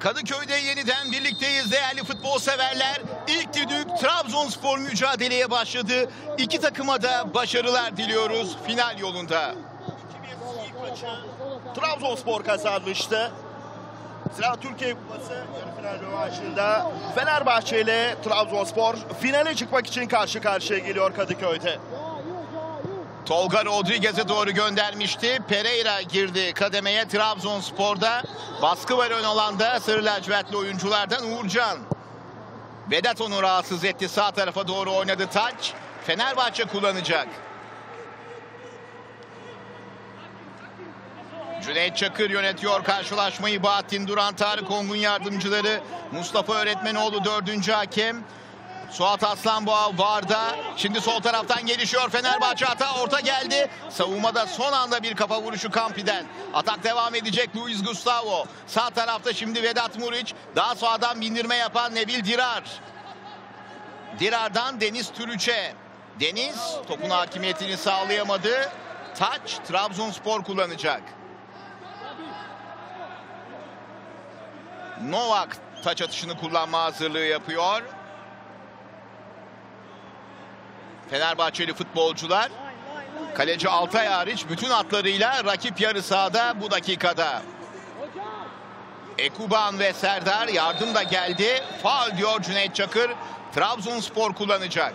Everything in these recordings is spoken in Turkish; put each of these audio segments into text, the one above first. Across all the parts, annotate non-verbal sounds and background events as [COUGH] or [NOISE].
Kadıköy'de yeniden birlikteyiz değerli futbol severler. İlk düdük Trabzonspor mücadeleye başladı. İki takıma da başarılar diliyoruz final yolunda. Trabzonspor kazanmıştı. Sıra Türkiye Kupası yarı final rövanşında Fenerbahçe ile Trabzonspor finale çıkmak için karşı karşıya geliyor Kadıköy'de. Tolga Rodriguez'e doğru göndermişti. Pereira girdi kademeye Trabzonspor'da. Baskı var ön alanda sarı lacivertli oyunculardan Uğurcan. Vedat onu rahatsız etti. Sağ tarafa doğru oynadı taç. Fenerbahçe kullanacak. Cüneyt Çakır yönetiyor karşılaşmayı. Bahattin Duran, Tarık Ongun yardımcıları. Mustafa Öğretmenoğlu dördüncü hakem. Suat Aslanboğa varda. Şimdi sol taraftan gelişiyor Fenerbahçe hata orta geldi. Savunmada son anda bir kafa vuruşu Kampi'den. Atak devam edecek Luis Gustavo. Sağ tarafta şimdi Vedat Muriç. Daha sağdan bindirme yapan Nebil Dirar. Dirar'dan Deniz Türüç'e. Deniz topun hakimiyetini sağlayamadı. Taç Trabzonspor kullanacak. Novak taç atışını kullanma hazırlığı yapıyor. Fenerbahçeli futbolcular kaleci Altay hariç bütün atlarıyla rakip yarı sahada bu dakikada. Ekuban ve Serdar yardım da geldi. Faul diyor Cüneyt Çakır. Trabzonspor kullanacak.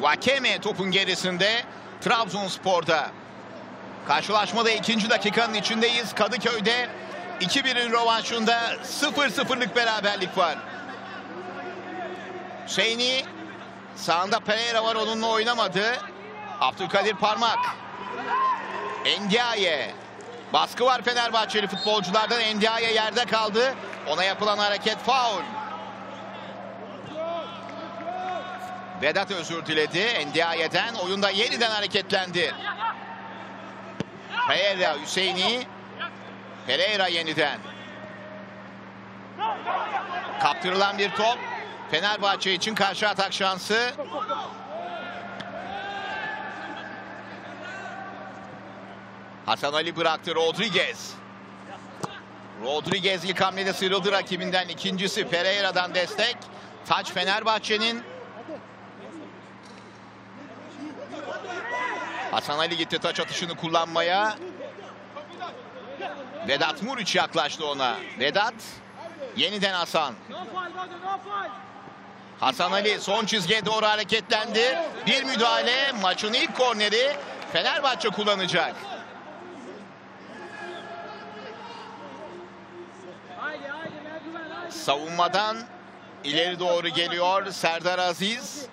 Vakeme topun gerisinde Trabzonspor'da. Karşılaşmada ikinci dakikanın içindeyiz. Kadıköy'de 2-1'in rövanşında 0-0'lık beraberlik var. Hüseyin'i sağında Pereira var onunla oynamadı. Abdülkadir Parmak. Endiaye. Baskı var Fenerbahçeli futbolculardan. Endiaye yerde kaldı. Ona yapılan hareket faul. Vedat özür diledi. Endiaye'den oyunda yeniden hareketlendi. Pereira Hüseyin'i Pereira yeniden. Kaptırılan bir top. Fenerbahçe için karşı atak şansı. Hasan Ali bıraktı Rodriguez. Rodriguez ilk hamlede sıyrıldı rakibinden. ikincisi Pereira'dan destek. Taç Fenerbahçe'nin. Hasan Ali gitti taç atışını kullanmaya. Vedat Muriç yaklaştı ona. Vedat yeniden Hasan. Hasan Ali son çizgiye doğru hareketlendi. Bir müdahale maçın ilk korneri Fenerbahçe kullanacak. Savunmadan ileri doğru geliyor Serdar Aziz.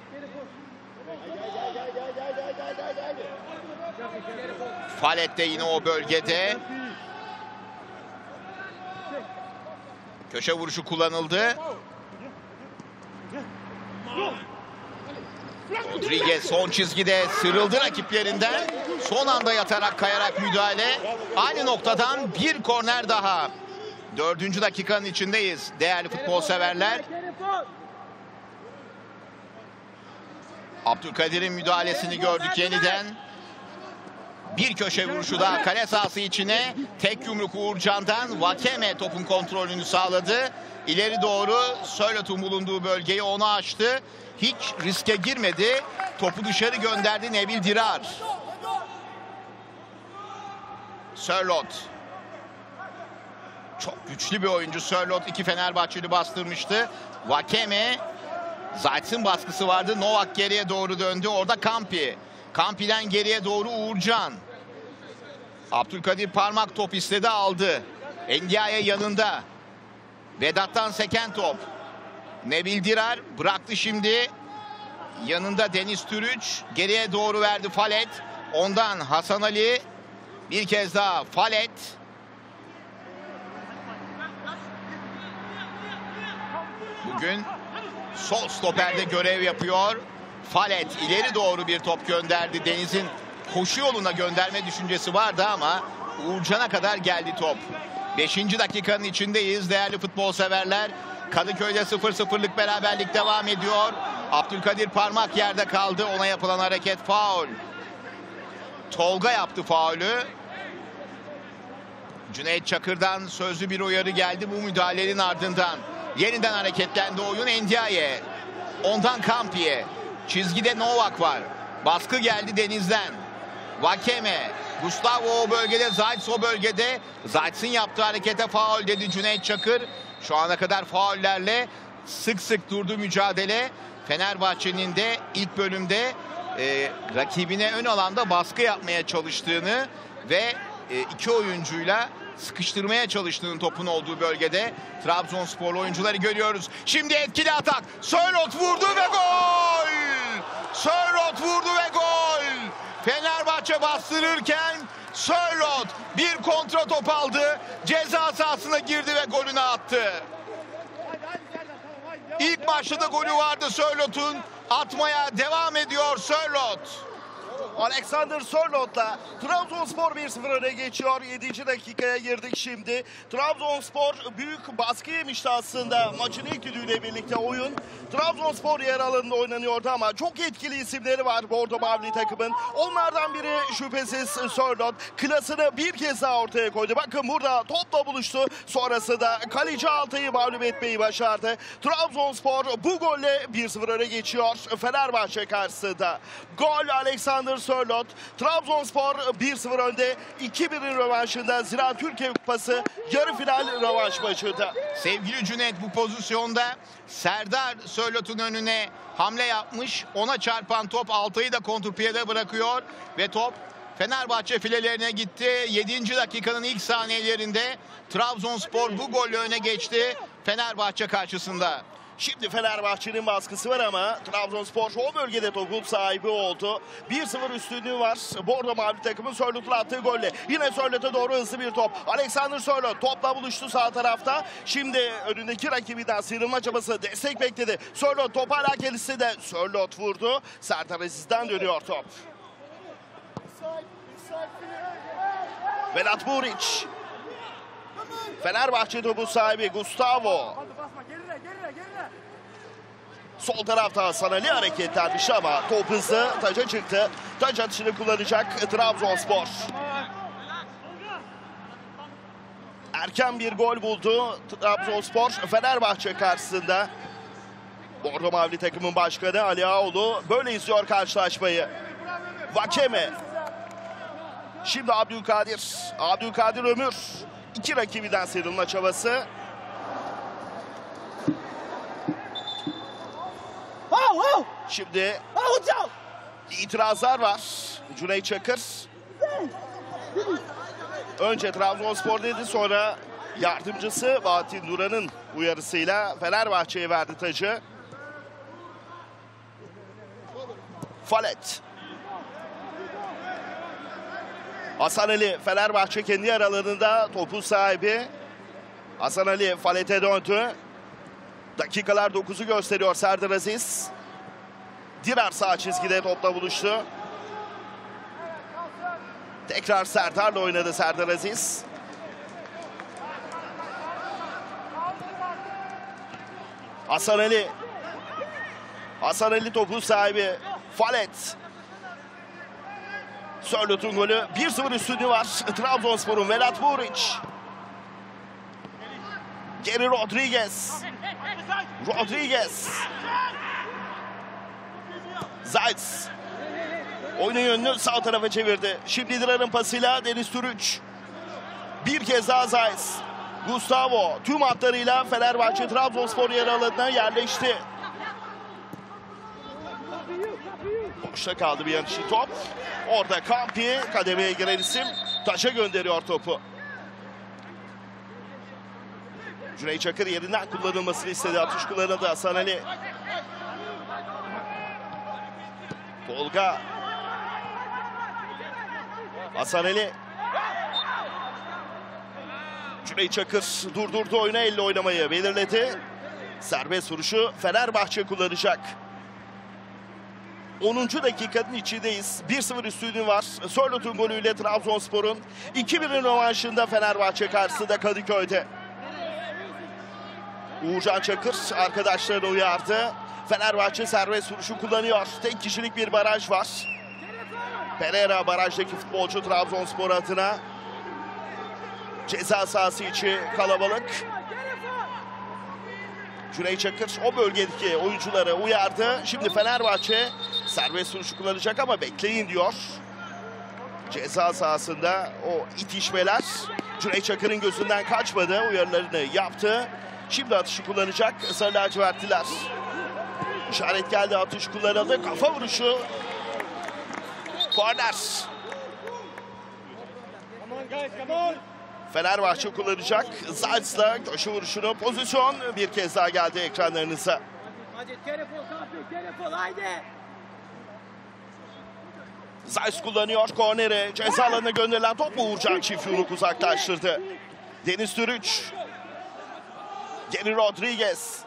Falet de yine o bölgede. Köşe vuruşu kullanıldı. Rodriguez son çizgide sıyrıldı rakiplerinden. Son anda yatarak kayarak müdahale. Aynı noktadan bir korner daha. Dördüncü dakikanın içindeyiz değerli futbol severler. Abdülkadir'in müdahalesini gördük yeniden. Bir köşe vuruşu daha kale sahası içine. Tek yumruk Uğurcan'dan Vakeme topun kontrolünü sağladı. İleri doğru Sörlot'un bulunduğu bölgeyi ona açtı. Hiç riske girmedi. Topu dışarı gönderdi Nebil Dirar. Sörlot. Çok güçlü bir oyuncu Sörlot. iki Fenerbahçeli bastırmıştı. Vakeme. Zayt'ın baskısı vardı. Novak geriye doğru döndü. Orada Kampi. Kampi'den geriye doğru Uğurcan. Abdülkadir parmak top istedi aldı. Endiaye yanında. Vedat'tan seken top. Nebil Dirar bıraktı şimdi. Yanında Deniz Türüç. Geriye doğru verdi Falet. Ondan Hasan Ali. Bir kez daha Falet. Bugün sol stoperde görev yapıyor. Falet ileri doğru bir top gönderdi. Deniz'in koşu yoluna gönderme düşüncesi vardı ama Uğurcan'a kadar geldi top. Beşinci dakikanın içindeyiz değerli futbol severler. Kadıköy'de 0-0'lık beraberlik devam ediyor. Abdülkadir parmak yerde kaldı. Ona yapılan hareket faul. Tolga yaptı faulü. Cüneyt Çakır'dan sözlü bir uyarı geldi bu müdahalenin ardından. Yeniden hareketlendi oyun Ndiaye. Ondan Kampi'ye. Çizgide Novak var. Baskı geldi Deniz'den. Vakeme. Gustavo o bölgede, Zayt o bölgede. Zayt'sın yaptığı harekete faul dedi Cüneyt Çakır. Şu ana kadar faullerle sık sık durdu mücadele. Fenerbahçe'nin de ilk bölümde e, rakibine ön alanda baskı yapmaya çalıştığını ve e, iki oyuncuyla sıkıştırmaya çalıştığının topun olduğu bölgede Trabzonsporlu oyuncuları görüyoruz. Şimdi etkili atak. Sörlot vurdu ve gol! Sörlot vurdu ve gol! Fenerbahçe bastırırken Sörlot bir kontra top aldı. Ceza sahasına girdi ve golünü attı. İlk maçta da golü vardı Sörlot'un. Atmaya devam ediyor Sörlot. Alexander Sörlot'la Trabzonspor 1-0 öne geçiyor. 7. dakikaya girdik şimdi. Trabzonspor büyük baskı yemişti aslında maçın ilk düdüğüyle birlikte oyun. Trabzonspor yer alanında oynanıyordu ama çok etkili isimleri var Bordo Mavili takımın. Onlardan biri şüphesiz Sörlot. Klasını bir kez daha ortaya koydu. Bakın burada topla buluştu. Sonrasında kaleci Altay'ı mağlup etmeyi başardı. Trabzonspor bu golle 1-0 öne geçiyor Fenerbahçe karşısında. Gol Alexander Sörlot. Trabzonspor 1-0 önde. 2-1'in rövanşında Ziraat Türkiye Kupası yarı final rövanş maçında. Sevgili Cüneyt bu pozisyonda Serdar Sörlot'un önüne hamle yapmış. Ona çarpan top Altay'ı da kontrpiyede bırakıyor ve top Fenerbahçe filelerine gitti. 7. dakikanın ilk saniyelerinde Trabzonspor bu golle öne geçti Fenerbahçe karşısında. Şimdi Fenerbahçe'nin baskısı var ama Trabzonspor o bölgede topun sahibi oldu. 1-0 üstünlüğü var. Bordo Mavi takımın Sörlot'un attığı golle. Yine Sörlot'a doğru hızlı bir top. Alexander Sörlot topla buluştu sağ tarafta. Şimdi önündeki rakibinden sıyrılma çabası destek bekledi. Sörlot top hala kendisi de Sörlot vurdu. Serdar Aziz'den dönüyor top. Velat Buric. Fenerbahçe topu sahibi Gustavo. Sol tarafta Hasan Ali hareketlenmiş ama top hızlı taca çıktı. Taç atışını kullanacak Trabzonspor. Erken bir gol buldu Trabzonspor Fenerbahçe karşısında. Bordo Mavili takımın başkanı Ali Ağoğlu böyle izliyor karşılaşmayı. Vakeme. Şimdi Abdülkadir. Abdülkadir Ömür. İki rakibinden sıyrılma çabası. Şimdi itirazlar var. Cüneyt Çakır. Önce Trabzonspor dedi sonra yardımcısı Bahattin Duran'ın uyarısıyla Fenerbahçe'ye verdi tacı. Falet. Hasan Ali Fenerbahçe kendi aralarında topu sahibi. Hasan Ali Falet'e döndü. Dakikalar 9'u gösteriyor Serdar Aziz. Dirar sağ çizgide topla buluştu. Tekrar Serdar'la oynadı Serdar Aziz. Hasan Ali. Hasan Ali topu sahibi. Falet. Sörlot'un golü 1-0 üstünlüğü var. Trabzonspor'un Velat Buric. Geri Rodriguez. Rodriguez. Zayt. Oyunun yönünü sağ tarafa çevirdi. Şimdi Dirar'ın pasıyla Deniz Türüç. Bir kez daha Zayt. Gustavo tüm hatlarıyla Fenerbahçe Trabzonspor yer alanına yerleşti. Boşta kaldı bir yanışı top. Orada Kampi kademeye giren isim taşa gönderiyor topu. Cüneyt Çakır yerinden kullanılmasını istedi. Atış kullanıldı Hasan Ali. Tolga. Hasan Ali. Cüneyt Çakır durdurdu oyunu elle oynamayı belirledi. Serbest vuruşu Fenerbahçe kullanacak. 10. dakikanın içindeyiz. 1-0 üstünlüğü var. Sörlot'un golüyle Trabzonspor'un 2-1'in rövanşında Fenerbahçe karşısında Kadıköy'de. Uğurcan Çakır arkadaşlarını uyardı. Fenerbahçe serbest vuruşu kullanıyor. Tek kişilik bir baraj var. Pereira barajdaki futbolcu Trabzonspor adına. Ceza sahası içi kalabalık. Cüneyt Çakır o bölgedeki oyuncuları uyardı. Şimdi Fenerbahçe serbest vuruşu kullanacak ama bekleyin diyor. Ceza sahasında o itişmeler Cüneyt Çakır'ın gözünden kaçmadı. Uyarılarını yaptı. Şimdi atışı kullanacak Sarı lacivertliler. İşaret geldi atış kullanıldı. Kafa vuruşu. Korner. Fenerbahçe kullanacak. Zayt'la köşe vuruşunu pozisyon bir kez daha geldi ekranlarınıza. Hadi kullanıyor korneri. Ceza alanına gönderilen topu Uğurcan çift yumruk uzaklaştırdı. Deniz Türüç. Geri Rodriguez.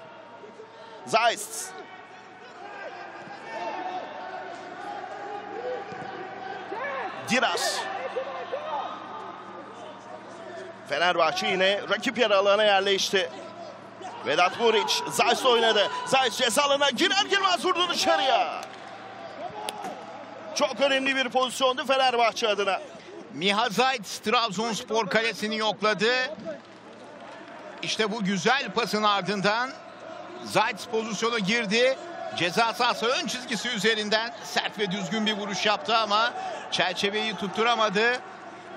Zayt. Diras. Fenerbahçe yine rakip yarı alana yerleşti. Vedat Muriç Zayt oynadı. Zayt ceza alanına girer girmez vurdu dışarıya. Çok önemli bir pozisyondu Fenerbahçe adına. Miha Zayt Trabzonspor kalesini yokladı. İşte bu güzel pasın ardından Zayt pozisyona girdi. Ceza sahası ön çizgisi üzerinden sert ve düzgün bir vuruş yaptı ama çerçeveyi tutturamadı.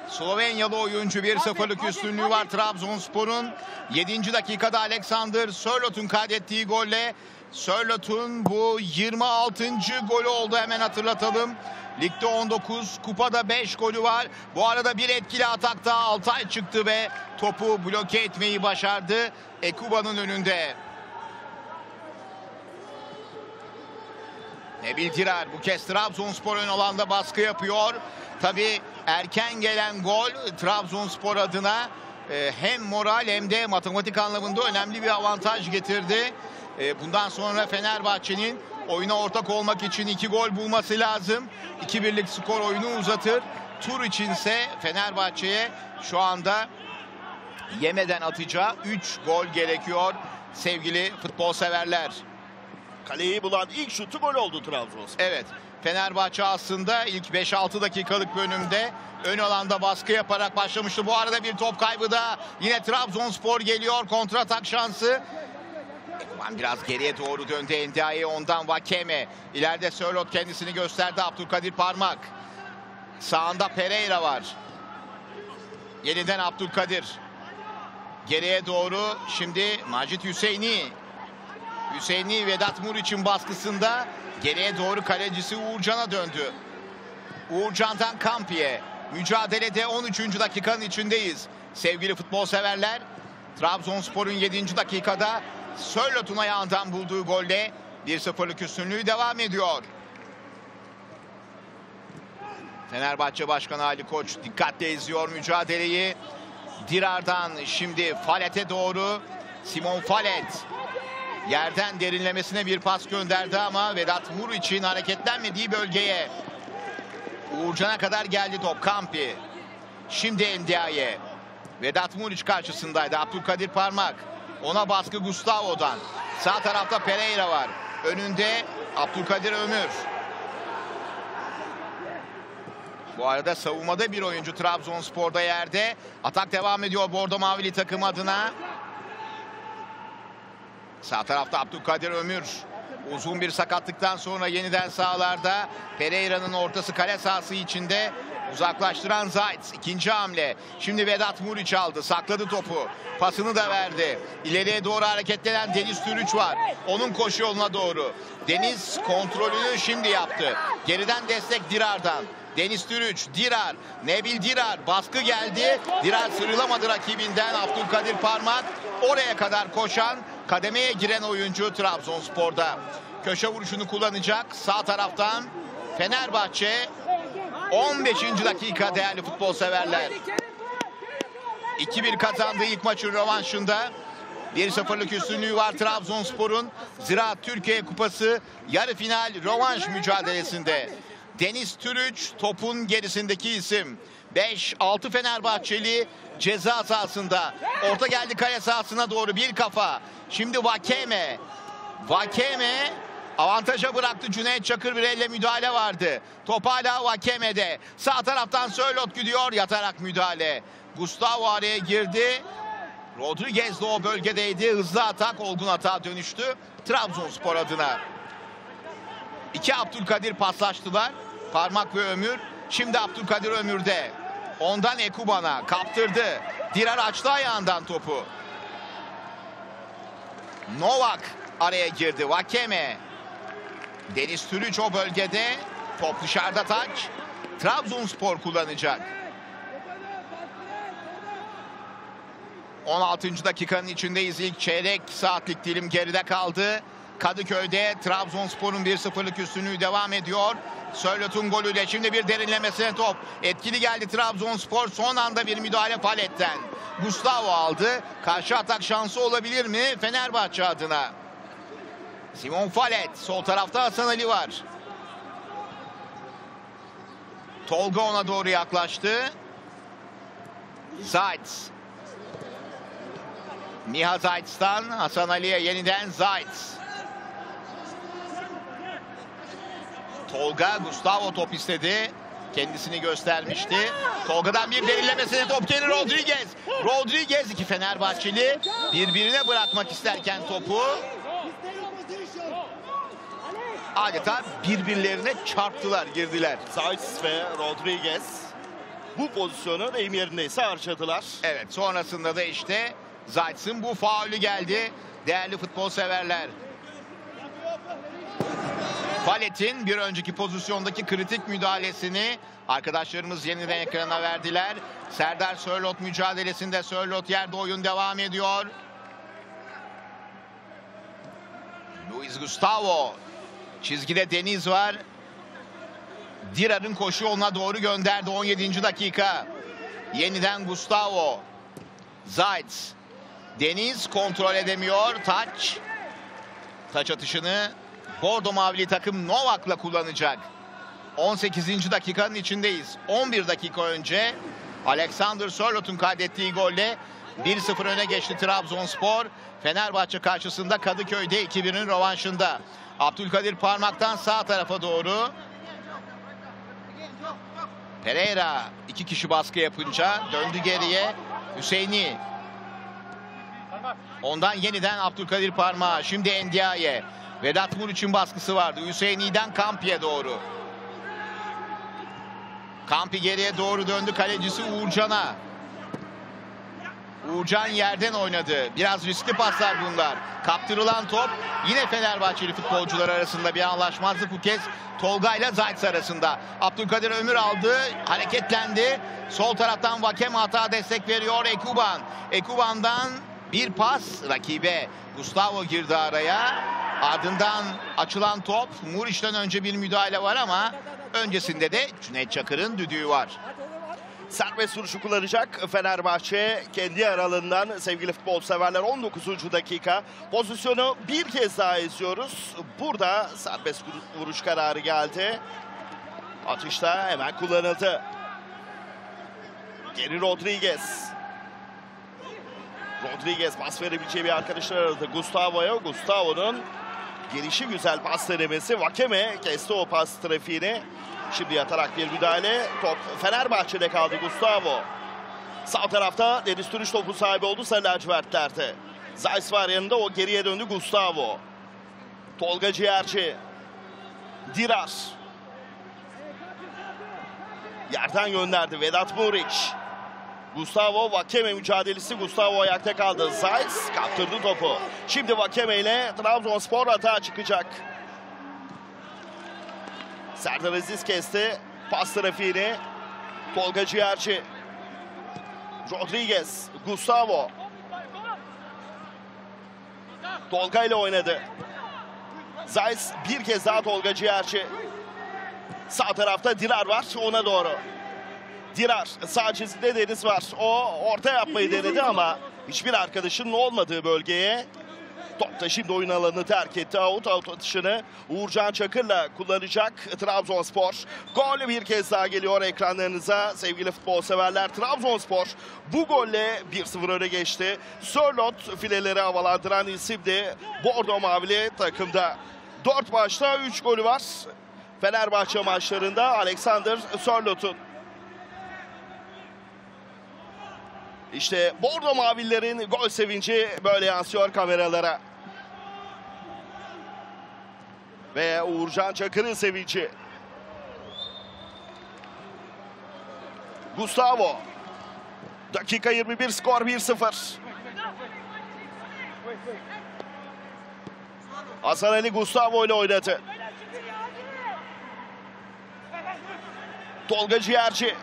Slovenyalı oyuncu 1-0'lık üstünlüğü var Trabzonspor'un. 7. dakikada Alexander Sörlot'un kaydettiği golle Sörlot'un bu 26. golü oldu hemen hatırlatalım. Ligde 19, kupada 5 golü var. Bu arada bir etkili atakta Altay çıktı ve topu bloke etmeyi başardı. Ekuba'nın önünde. Nebil Dirar bu kez Trabzonspor ön alanda baskı yapıyor. Tabii erken gelen gol Trabzonspor adına e, hem moral hem de matematik anlamında önemli bir avantaj getirdi. E, bundan sonra Fenerbahçe'nin oyuna ortak olmak için iki gol bulması lazım. 2-1'lik skor oyunu uzatır. Tur içinse Fenerbahçe'ye şu anda yemeden atacağı 3 gol gerekiyor sevgili futbol severler. Kaleyi bulan ilk şutu gol oldu Trabzonspor. Evet. Fenerbahçe aslında ilk 5-6 dakikalık bölümde ön alanda baskı yaparak başlamıştı. Bu arada bir top kaybı da yine Trabzonspor geliyor. Kontratak şansı. Ekuban biraz geriye doğru döndü Endiaye ondan Vakeme. İleride Sörlot kendisini gösterdi Abdülkadir Parmak. Sağında Pereira var. Yeniden Abdülkadir. Geriye doğru şimdi Macit Hüseyini. Hüseyini Vedat Muriç'in baskısında geriye doğru kalecisi Uğurcan'a döndü. Uğurcan'dan Kampi'ye. Mücadelede 13. dakikanın içindeyiz. Sevgili futbol severler. Trabzonspor'un 7. dakikada Sörlot'un ayağından bulduğu golle 1-0'lık üstünlüğü devam ediyor. Fenerbahçe Başkanı Ali Koç dikkatle izliyor mücadeleyi. Dirar'dan şimdi Falet'e doğru Simon Falet yerden derinlemesine bir pas gönderdi ama Vedat Muriç'in hareketlenmediği bölgeye Uğurcan'a kadar geldi top Kampi. Şimdi Endiaye. Vedat Muriç karşısındaydı. Abdülkadir Parmak. Ona baskı Gustavo'dan. Sağ tarafta Pereira var. Önünde Abdülkadir Ömür. Bu arada savunmada bir oyuncu Trabzonspor'da yerde. Atak devam ediyor Bordo Mavili takım adına. Sağ tarafta Abdülkadir Ömür. Uzun bir sakatlıktan sonra yeniden sağlarda. Pereira'nın ortası kale sahası içinde. Uzaklaştıran Zayt. ikinci hamle. Şimdi Vedat Muriç aldı. Sakladı topu. Pasını da verdi. İleriye doğru hareketlenen Deniz Türüç var. Onun koşu yoluna doğru. Deniz kontrolünü şimdi yaptı. Geriden destek Dirar'dan. Deniz Türüç, Dirar, Nebil Dirar baskı geldi. Dirar sıyrılamadı rakibinden Abdülkadir Parmak. Oraya kadar koşan kademeye giren oyuncu Trabzonspor'da. Köşe vuruşunu kullanacak sağ taraftan Fenerbahçe 15. dakika değerli futbol severler. 2-1 kazandığı ilk maçın rövanşında 1-0'lık üstünlüğü var Trabzonspor'un Ziraat Türkiye Kupası yarı final rövanş mücadelesinde. Deniz Türüç topun gerisindeki isim. 5-6 Fenerbahçeli ceza sahasında. Orta geldi kale sahasına doğru bir kafa. Şimdi Vakeme. Vakeme Avantaja bıraktı Cüneyt Çakır bir elle müdahale vardı. Top hala Vakeme'de. Sağ taraftan Sörlot gidiyor yatarak müdahale. Gustavo araya girdi. Rodriguez de o bölgedeydi. Hızlı atak olgun atağa dönüştü. Trabzonspor adına. İki Abdülkadir paslaştılar. Parmak ve Ömür. Şimdi Abdülkadir Ömür'de. Ondan Ekuban'a kaptırdı. Dirar açtı ayağından topu. Novak araya girdi. Vakeme. Deniz Türüç o bölgede. Top dışarıda taç. Trabzonspor kullanacak. 16. dakikanın içindeyiz. İlk çeyrek saatlik dilim geride kaldı. Kadıköy'de Trabzonspor'un 1-0'lık üstünlüğü devam ediyor. Sörlot'un golüyle şimdi bir derinlemesine top. Etkili geldi Trabzonspor. Son anda bir müdahale paletten. Gustavo aldı. Karşı atak şansı olabilir mi Fenerbahçe adına? Simon Falet. Sol tarafta Hasan Ali var. Tolga ona doğru yaklaştı. Zayt. Miha Zayt'tan Hasan Ali'ye yeniden Zayt. Tolga Gustavo top istedi. Kendisini göstermişti. Tolga'dan bir derinlemesine top gelir Rodriguez. Rodriguez iki Fenerbahçeli birbirine bırakmak isterken topu adeta birbirlerine çarptılar girdiler. Zayt ve Rodriguez bu pozisyonu deyim yerindeyse harcadılar. Evet sonrasında da işte Zayt'sın bu faulü geldi. Değerli futbol severler. Falet'in bir önceki pozisyondaki kritik müdahalesini arkadaşlarımız yeniden ekrana verdiler. Serdar Sörlot mücadelesinde Sörlot yerde oyun devam ediyor. Luis Gustavo çizgide Deniz var. Dirar'ın koşu yoluna doğru gönderdi 17. dakika. Yeniden Gustavo. Zayt. Deniz kontrol edemiyor. Taç. Taç atışını Bordo Mavili takım Novak'la kullanacak. 18. dakikanın içindeyiz. 11 dakika önce Alexander Sörlot'un kaydettiği golle 1-0 öne geçti Trabzonspor. Fenerbahçe karşısında Kadıköy'de 2-1'in rövanşında. Abdülkadir parmaktan sağ tarafa doğru. Pereira iki kişi baskı yapınca döndü geriye. Hüseyini. Ondan yeniden Abdülkadir parmağı. Şimdi Endiaye. Vedat Muriç'in baskısı vardı. Hüseyini'den Kampi'ye doğru. Kampi geriye doğru döndü. Kalecisi Uğurcan'a. Uğurcan yerden oynadı. Biraz riskli paslar bunlar. Kaptırılan top yine Fenerbahçeli futbolcular arasında bir anlaşmazlık bu kez Tolga ile Zayt arasında. Abdülkadir Ömür aldı, hareketlendi. Sol taraftan Vakem hata destek veriyor Ekuban. Ekuban'dan bir pas rakibe. Gustavo girdi araya. Ardından açılan top. Muriç'ten önce bir müdahale var ama öncesinde de Cüneyt Çakır'ın düdüğü var. Serbest vuruşu kullanacak Fenerbahçe kendi aralığından sevgili futbol severler 19. dakika. Pozisyonu bir kez daha izliyoruz. Burada serbest vuruş kararı geldi. Atışta hemen kullanıldı. Geri Rodriguez. Rodriguez pas verebileceği bir arkadaşlar aradı. Gustavo'ya. Gustavo'nun gelişi güzel pas denemesi. Vakeme kesti o pas trafiğini. Şimdi yatarak bir müdahale. Top Fenerbahçe'de kaldı Gustavo. Sağ tarafta Deniz Türüç topu sahibi oldu Sarı lacivertlerde. Zeiss var yanında o geriye döndü Gustavo. Tolga Ciğerci. Dirar. Yerden gönderdi Vedat Muriç. Gustavo Vakeme mücadelesi. Gustavo ayakta kaldı. Zeiss kaptırdı topu. Şimdi Vakeme ile Trabzonspor atağa çıkacak. Serdar Aziz kesti. Pas trafiğini. Tolga Ciğerci. Rodriguez. Gustavo. Tolga ile oynadı. Zeiss bir kez daha Tolga Ciğerci. Sağ tarafta Dirar var ona doğru. Dirar sağ çizgide Deniz var. O orta yapmayı denedi ama hiçbir arkadaşının olmadığı bölgeye Top da şimdi oyun alanını terk etti. Out out atışını Uğurcan Çakır'la kullanacak Trabzonspor. Gol bir kez daha geliyor ekranlarınıza sevgili futbol severler. Trabzonspor bu golle 1-0 öne geçti. Sörlot fileleri havalandıran isim de Bordo Mavili takımda. 4 maçta 3 golü var. Fenerbahçe maçlarında Alexander Sörlot'un. İşte Bordo Mavillerin gol sevinci böyle yansıyor kameralara. Ve Uğurcan Çakır'ın sevinci. Gustavo. Dakika 21 skor 1-0. Hasan Ali Gustavo ile oynadı. Tolga Ciğerci.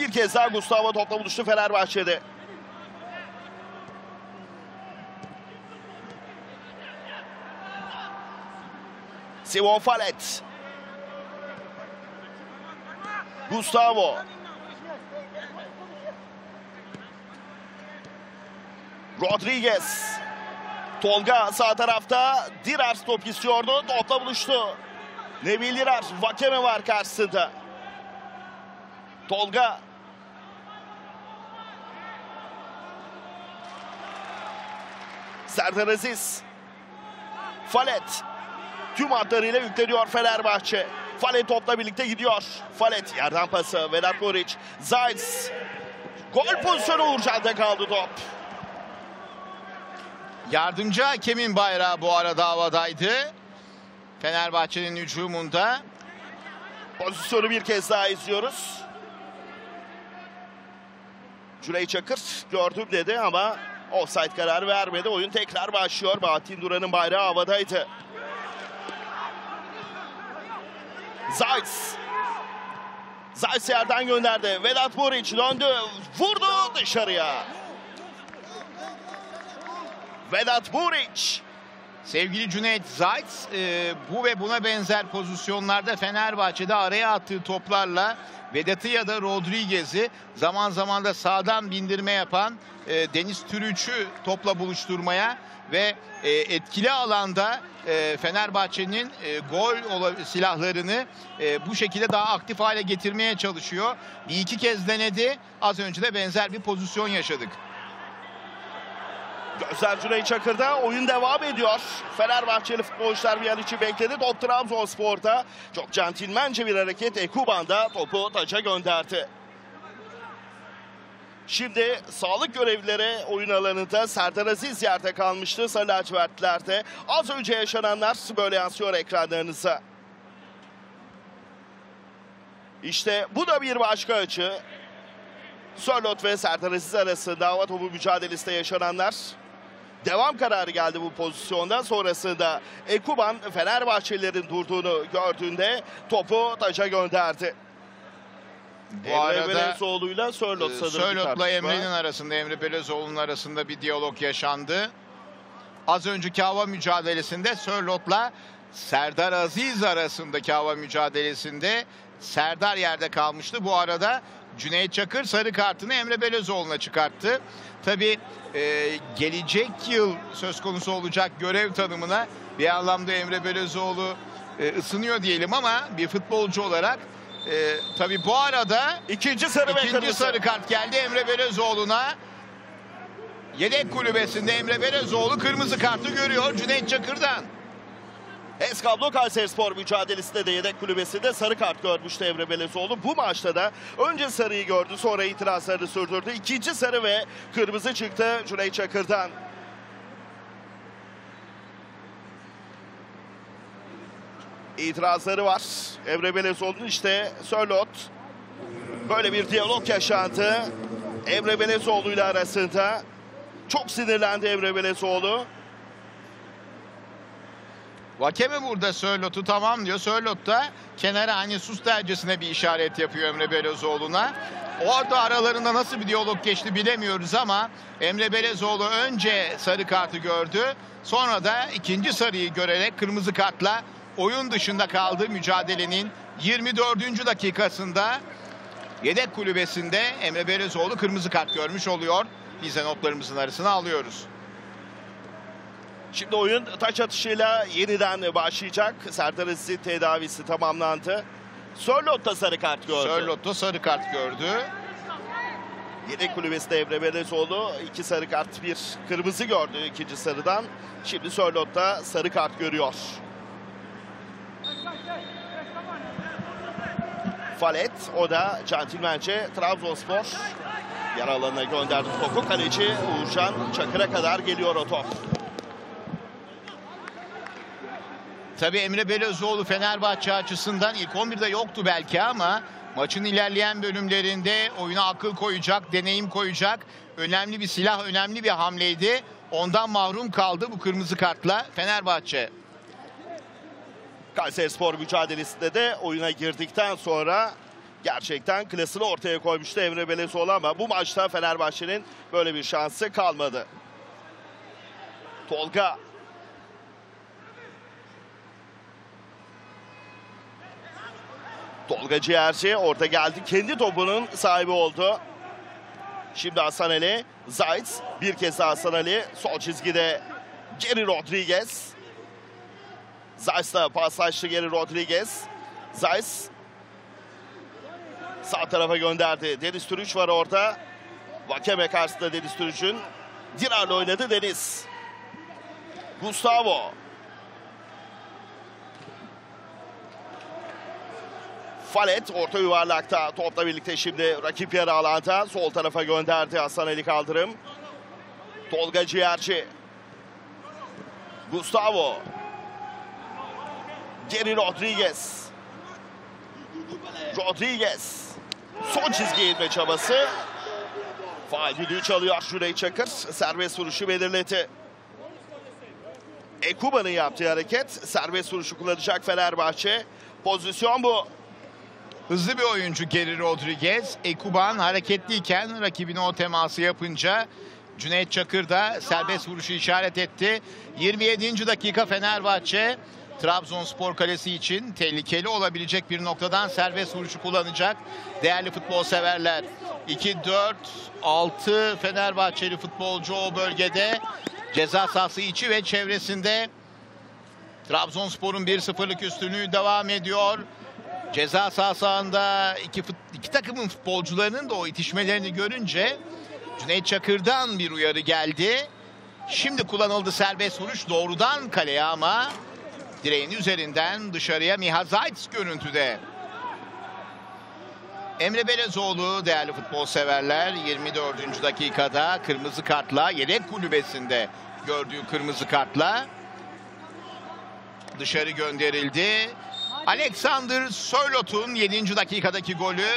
Bir kez daha Gustavo topla buluştu Fenerbahçe'de. Simon Falet. Gustavo. Rodriguez. Tolga sağ tarafta. Dirar top istiyordu. Topla buluştu. Nebil Dirar. Vakeme var karşısında. Tolga. Serdar Aziz. Falet. Tüm hatlarıyla yükleniyor Fenerbahçe. Falet topla birlikte gidiyor. Falet yerden pası. Vedat Muriç. Zayt. Gol pozisyonu Uğurcan'da kaldı top. Yardımcı hakemin bayrağı bu arada havadaydı. Fenerbahçe'nin hücumunda. Pozisyonu bir kez daha izliyoruz. Cüneyt Çakır gördüm dedi ama offside kararı vermedi. Oyun tekrar başlıyor. Bahattin Duran'ın bayrağı havadaydı. Zayt. Zayt yerden gönderdi. Vedat Muriç döndü. Vurdu dışarıya. Vedat Muriç. Sevgili Cüneyt Zayt e, bu ve buna benzer pozisyonlarda Fenerbahçe'de araya attığı toplarla Vedat'ı ya da Rodriguez'i zaman zaman da sağdan bindirme yapan e, Deniz Türüç'ü topla buluşturmaya ve e, etkili alanda e, Fenerbahçe'nin e, gol silahlarını e, bu şekilde daha aktif hale getirmeye çalışıyor. Bir iki kez denedi. Az önce de benzer bir pozisyon yaşadık. Gözler Cüneyt Çakır'da oyun devam ediyor. Fenerbahçeli futbolcular bir an için bekledi. Top Trabzonspor'da çok centilmence bir hareket. Ekuban'da topu taça gönderdi. Şimdi sağlık görevlileri oyun alanında Serdar Aziz yerde kalmıştı. Sarı lacivertlerde. Az önce yaşananlar böyle yansıyor ekranlarınıza. İşte bu da bir başka açı. Sörlot ve Serdar Aziz arasında hava topu mücadelesinde yaşananlar. Devam kararı geldi bu pozisyonda. Sonrasında Ekuban Fenerbahçelilerin durduğunu gördüğünde topu taca gönderdi. Bu Emre arada- Belezoğlu'yla Sörlot Ee, sanırım. Sörlot'la. Emre'nin arasında, Emre Belözoğlu'nun arasında bir diyalog yaşandı. Az önceki hava mücadelesinde Sörlot'la Serdar Aziz arasındaki hava mücadelesinde Serdar yerde kalmıştı. Bu arada Cüneyt Çakır sarı kartını Emre Belözoğlu'na çıkarttı. Tabii e, gelecek yıl söz konusu olacak görev tanımına bir anlamda Emre Belözoğlu e, ısınıyor diyelim ama bir futbolcu olarak e, tabii bu arada İkinci sarı İkinci sarı kart geldi Emre Belözoğlu'na. Yedek kulübesinde Emre Belözoğlu kırmızı kartı görüyor Cüneyt Çakır'dan. Eskablo Kayserispor mücadelesinde de yedek kulübesinde sarı kart görmüştü Emre Belezoğlu. Bu maçta da önce sarıyı gördü sonra itirazlarını sürdürdü. İkinci sarı ve kırmızı çıktı Cüneyt Çakır'dan. İtirazları var. Emre Belezoğlu'nun işte Sörlot. Böyle bir diyalog yaşandı. Emre Belezoğlu ile arasında. Çok sinirlendi Emre Belezoğlu. Vakeme burada Sörlot'u tamam diyor. Sörlot da kenara hani sus dercesine bir işaret yapıyor Emre Belözoğlu'na. Orada aralarında nasıl bir diyalog geçti bilemiyoruz ama Emre Belezoğlu önce sarı kartı gördü. Sonra da ikinci sarıyı görerek kırmızı kartla oyun dışında kaldığı mücadelenin 24. dakikasında yedek kulübesinde Emre Belezoğlu kırmızı kart görmüş oluyor. Biz de notlarımızın arasına alıyoruz. Şimdi oyun taç atışıyla yeniden başlayacak. Serdar Aziz'in tedavisi tamamlandı. Sörlot da sarı kart gördü. Sörlot da sarı kart gördü. Yedek kulübesinde Emre Belezoğlu iki sarı kart bir kırmızı gördü ikinci sarıdan. Şimdi Sörlot'ta sarı kart görüyor. Falet o da centilmence Trabzonspor yer alanına gönderdi topu. Kaleci Uğurcan Çakır'a kadar geliyor o top. Tabii Emre Belözoğlu Fenerbahçe açısından ilk 11'de yoktu belki ama maçın ilerleyen bölümlerinde oyuna akıl koyacak, deneyim koyacak önemli bir silah, önemli bir hamleydi. Ondan mahrum kaldı bu kırmızı kartla Fenerbahçe. Kayseri Spor mücadelesinde de oyuna girdikten sonra gerçekten klasını ortaya koymuştu Emre Belezoğlu ama bu maçta Fenerbahçe'nin böyle bir şansı kalmadı. Tolga Tolga Ciğerci orada geldi. Kendi topunun sahibi oldu. Şimdi Hasan Ali. Zayt bir kez daha Hasan Ali. Sol çizgide Geri Rodriguez. Zayt'la paslaştı Geri Rodriguez. Zayt sağ tarafa gönderdi. Deniz Türüç var orada. Vakeme karşısında Deniz Türüç'ün. Dirar'la oynadı Deniz. Gustavo. Falet orta yuvarlakta topla birlikte şimdi rakip yarı alanda sol tarafa gönderdi Hasan Ali Kaldırım. Tolga Ciğerci. Gustavo. Geri Rodriguez. Rodriguez. Son çizgiye inme çabası. Faal düdüğü çalıyor Cüneyt Çakır. Serbest vuruşu belirledi. Ekuba'nın yaptığı hareket. Serbest vuruşu kullanacak Fenerbahçe. Pozisyon bu. Hızlı bir oyuncu Geri Rodriguez. Ekuban hareketliyken rakibine o teması yapınca Cüneyt Çakır da serbest vuruşu işaret etti. 27. dakika Fenerbahçe Trabzonspor kalesi için tehlikeli olabilecek bir noktadan serbest vuruşu kullanacak. Değerli futbol severler 2, 4, 6 Fenerbahçeli futbolcu o bölgede ceza sahası içi ve çevresinde Trabzonspor'un 1-0'lık üstünlüğü devam ediyor. Ceza sahasında iki, iki takımın futbolcularının da o itişmelerini görünce Cüneyt Çakır'dan bir uyarı geldi. Şimdi kullanıldı serbest vuruş doğrudan kaleye ama direğin üzerinden dışarıya Miha Zayt görüntüde. Emre Belezoğlu değerli futbol severler 24. dakikada kırmızı kartla yedek kulübesinde gördüğü kırmızı kartla dışarı gönderildi. Alexander Sörlot'un 7. dakikadaki golü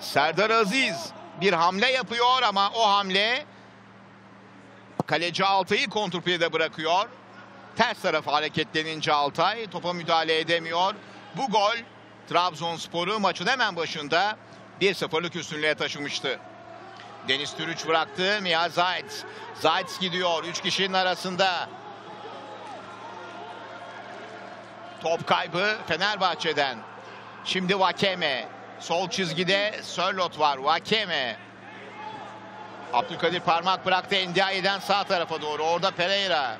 Serdar Aziz bir hamle yapıyor ama o hamle kaleci Altay'ı kontrpiyede bırakıyor. Ters tarafa hareketlenince Altay topa müdahale edemiyor. Bu gol Trabzonspor'u maçın hemen başında 1-0'lık üstünlüğe taşımıştı. Deniz Türüç bıraktı. Mia Zayt. Zayt gidiyor. Üç kişinin arasında. Top kaybı Fenerbahçe'den. Şimdi Vakeme. Sol çizgide Sörlot var. Vakeme. Abdülkadir parmak bıraktı Endiaye'den sağ tarafa doğru. Orada Pereira.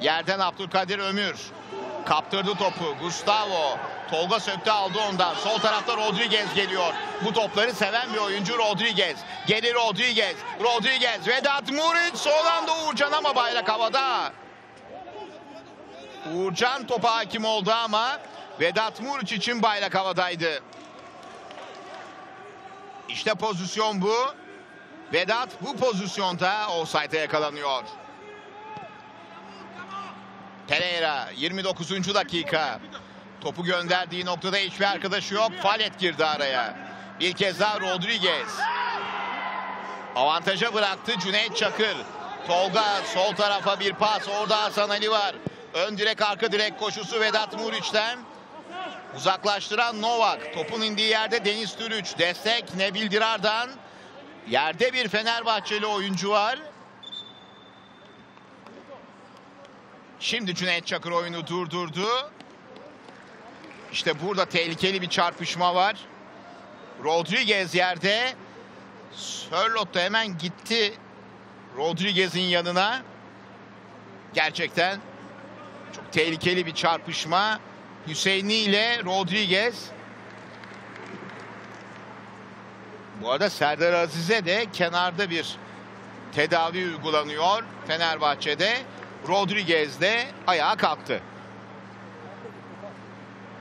Yerden Abdülkadir Ömür. Kaptırdı topu. Gustavo. Tolga söktü aldı ondan. Sol tarafta Rodriguez geliyor. Bu topları seven bir oyuncu Rodriguez. Geri Rodriguez. Rodriguez. Vedat Muriç. Sol anda Uğurcan ama bayrak havada. Uğurcan topa hakim oldu ama Vedat Muriç için bayrak havadaydı. İşte pozisyon bu. Vedat bu pozisyonda offside'e yakalanıyor. Pereira 29. dakika. Topu gönderdiği noktada hiçbir arkadaşı yok. Falet girdi araya. Bir kez daha Rodriguez. Avantaja bıraktı Cüneyt Çakır. Tolga sol tarafa bir pas. Orada Hasan Ali var. Ön direk arka direk koşusu Vedat Muriç'ten. Uzaklaştıran Novak. Topun indiği yerde Deniz Türüç. Destek Nebil Dirar'dan. Yerde bir Fenerbahçeli oyuncu var. Şimdi Cüneyt Çakır oyunu durdurdu. İşte burada tehlikeli bir çarpışma var. Rodriguez yerde. Sörlot da hemen gitti Rodriguez'in yanına. Gerçekten çok tehlikeli bir çarpışma. Hüseyini ile Rodriguez. Bu arada Serdar Aziz'e de kenarda bir tedavi uygulanıyor Fenerbahçe'de. Rodriguez de ayağa kalktı.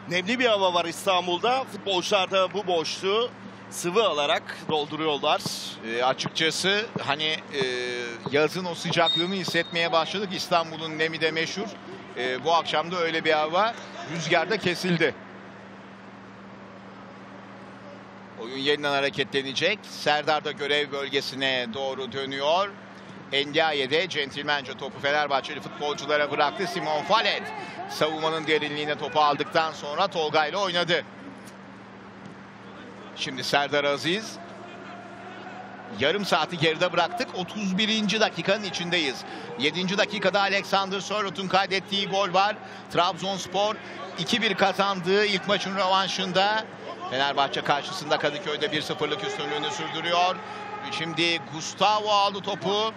Nemli bir hava var İstanbul'da. Futbolcular da bu boşluğu sıvı alarak dolduruyorlar. E, açıkçası hani e, yazın o sıcaklığını hissetmeye başladık. İstanbul'un nemi de meşhur. E, bu akşam da öyle bir hava. Rüzgarda kesildi. Oyun yeniden hareketlenecek. Serdar da görev bölgesine doğru dönüyor. Endiaye'de centilmence topu Fenerbahçeli futbolculara bıraktı. Simon Falet savunmanın derinliğine topu aldıktan sonra Tolga ile oynadı. Şimdi Serdar Aziz. Yarım saati geride bıraktık. 31. dakikanın içindeyiz. 7. dakikada Alexander Sörlot'un kaydettiği gol var. Trabzonspor 2-1 kazandığı ilk maçın rövanşında Fenerbahçe karşısında Kadıköy'de 1-0'lık üstünlüğünü sürdürüyor. Şimdi Gustavo aldı topu.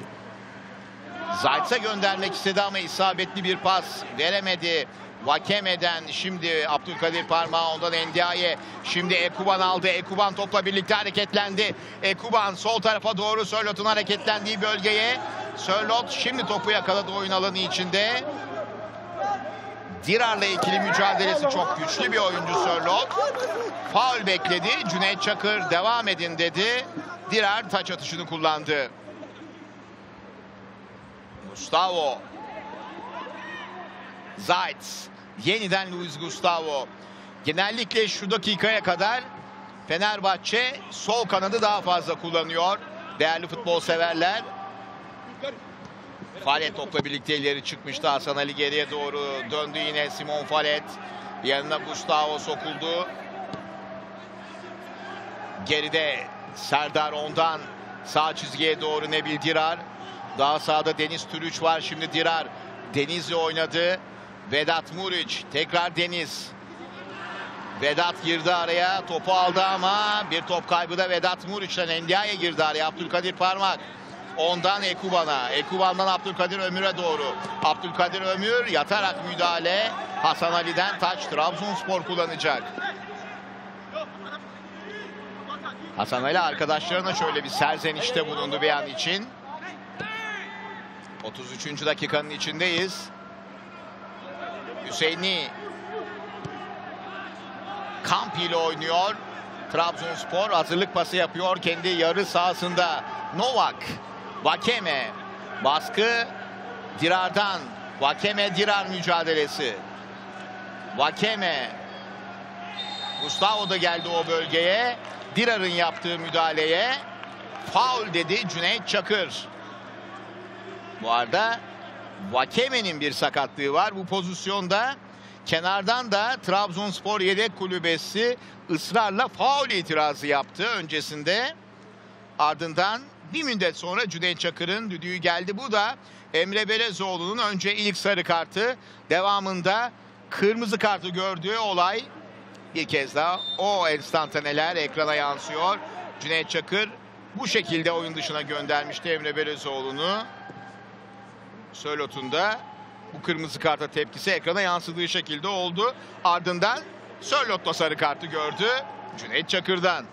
Zayt'sa göndermek istedi ama isabetli bir pas veremedi. Vakeme'den şimdi Abdülkadir Parmağı ondan Endiaye. Şimdi Ekuban aldı. Ekuban topla birlikte hareketlendi. Ekuban sol tarafa doğru Sörlot'un hareketlendiği bölgeye. Sörlot şimdi topu yakaladı oyun alanı içinde. Dirar'la ikili mücadelesi çok güçlü bir oyuncu Sörlot. Faul bekledi. Cüneyt Çakır devam edin dedi. Dirar taç atışını kullandı. Gustavo. Zayt. Yeniden Luis Gustavo. Genellikle şu dakikaya kadar Fenerbahçe sol kanadı daha fazla kullanıyor. Değerli futbol severler. Falet topla birlikte ileri çıkmıştı. Hasan Ali geriye doğru döndü yine Simon Falet. Yanına Gustavo sokuldu. Geride Serdar ondan sağ çizgiye doğru Nebil Dirar. Daha sağda Deniz Türüç var. Şimdi Dirar Deniz'le oynadı. Vedat Muriç tekrar Deniz. Vedat girdi araya. Topu aldı ama bir top kaybı da Vedat Muriç'ten Endia'ya girdi araya. Abdülkadir Parmak. Ondan Ekuban'a. Ekuban'dan Abdülkadir Ömür'e doğru. Abdülkadir Ömür yatarak müdahale. Hasan Ali'den taç Trabzonspor kullanacak. Hasan Ali arkadaşlarına şöyle bir serzenişte bulundu bir an için. 33. dakikanın içindeyiz. Hüseyin'i Kamp ile oynuyor. Trabzonspor hazırlık pası yapıyor kendi yarı sahasında. Novak, Vakeme, baskı Dirar'dan. Vakeme Dirar mücadelesi. Vakeme. Gustavo da geldi o bölgeye. Dirar'ın yaptığı müdahaleye faul dedi Cüneyt Çakır. Bu arada Vakeme'nin bir sakatlığı var bu pozisyonda. Kenardan da Trabzonspor yedek kulübesi ısrarla faul itirazı yaptı öncesinde. Ardından bir müddet sonra Cüneyt Çakır'ın düdüğü geldi. Bu da Emre Belezoğlu'nun önce ilk sarı kartı devamında kırmızı kartı gördüğü olay. Bir kez daha o enstantaneler ekrana yansıyor. Cüneyt Çakır bu şekilde oyun dışına göndermişti Emre Belezoğlu'nu. Sörlot'un da bu kırmızı karta tepkisi ekrana yansıdığı şekilde oldu. Ardından Sörlot da sarı kartı gördü. Cüneyt Çakır'dan.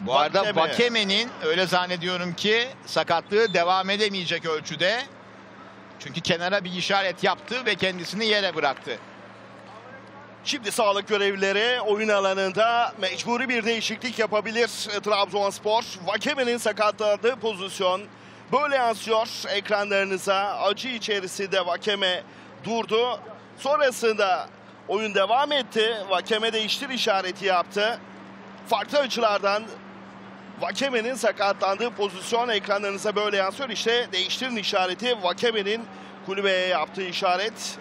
Bu arada Vakeme. Vakeme'nin öyle zannediyorum ki sakatlığı devam edemeyecek ölçüde. Çünkü kenara bir işaret yaptı ve kendisini yere bıraktı. Şimdi sağlık görevlileri oyun alanında mecburi bir değişiklik yapabilir Trabzonspor. Vakeme'nin sakatlandığı pozisyon böyle yansıyor ekranlarınıza. Acı içerisinde Vakeme durdu. Sonrasında oyun devam etti. Vakeme değiştir işareti yaptı. Farklı açılardan Vakeme'nin sakatlandığı pozisyon ekranlarınıza böyle yansıyor. İşte değiştirin işareti Vakeme'nin kulübeye yaptığı işaret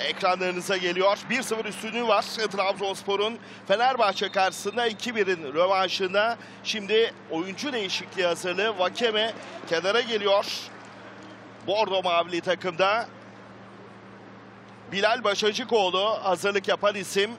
ekranlarınıza geliyor. 1-0 üstünlüğü var Trabzonspor'un Fenerbahçe karşısında 2-1'in rövanşında. Şimdi oyuncu değişikliği hazırlığı Vakeme kenara geliyor. Bordo Mavili takımda Bilal Başacıkoğlu hazırlık yapan isim.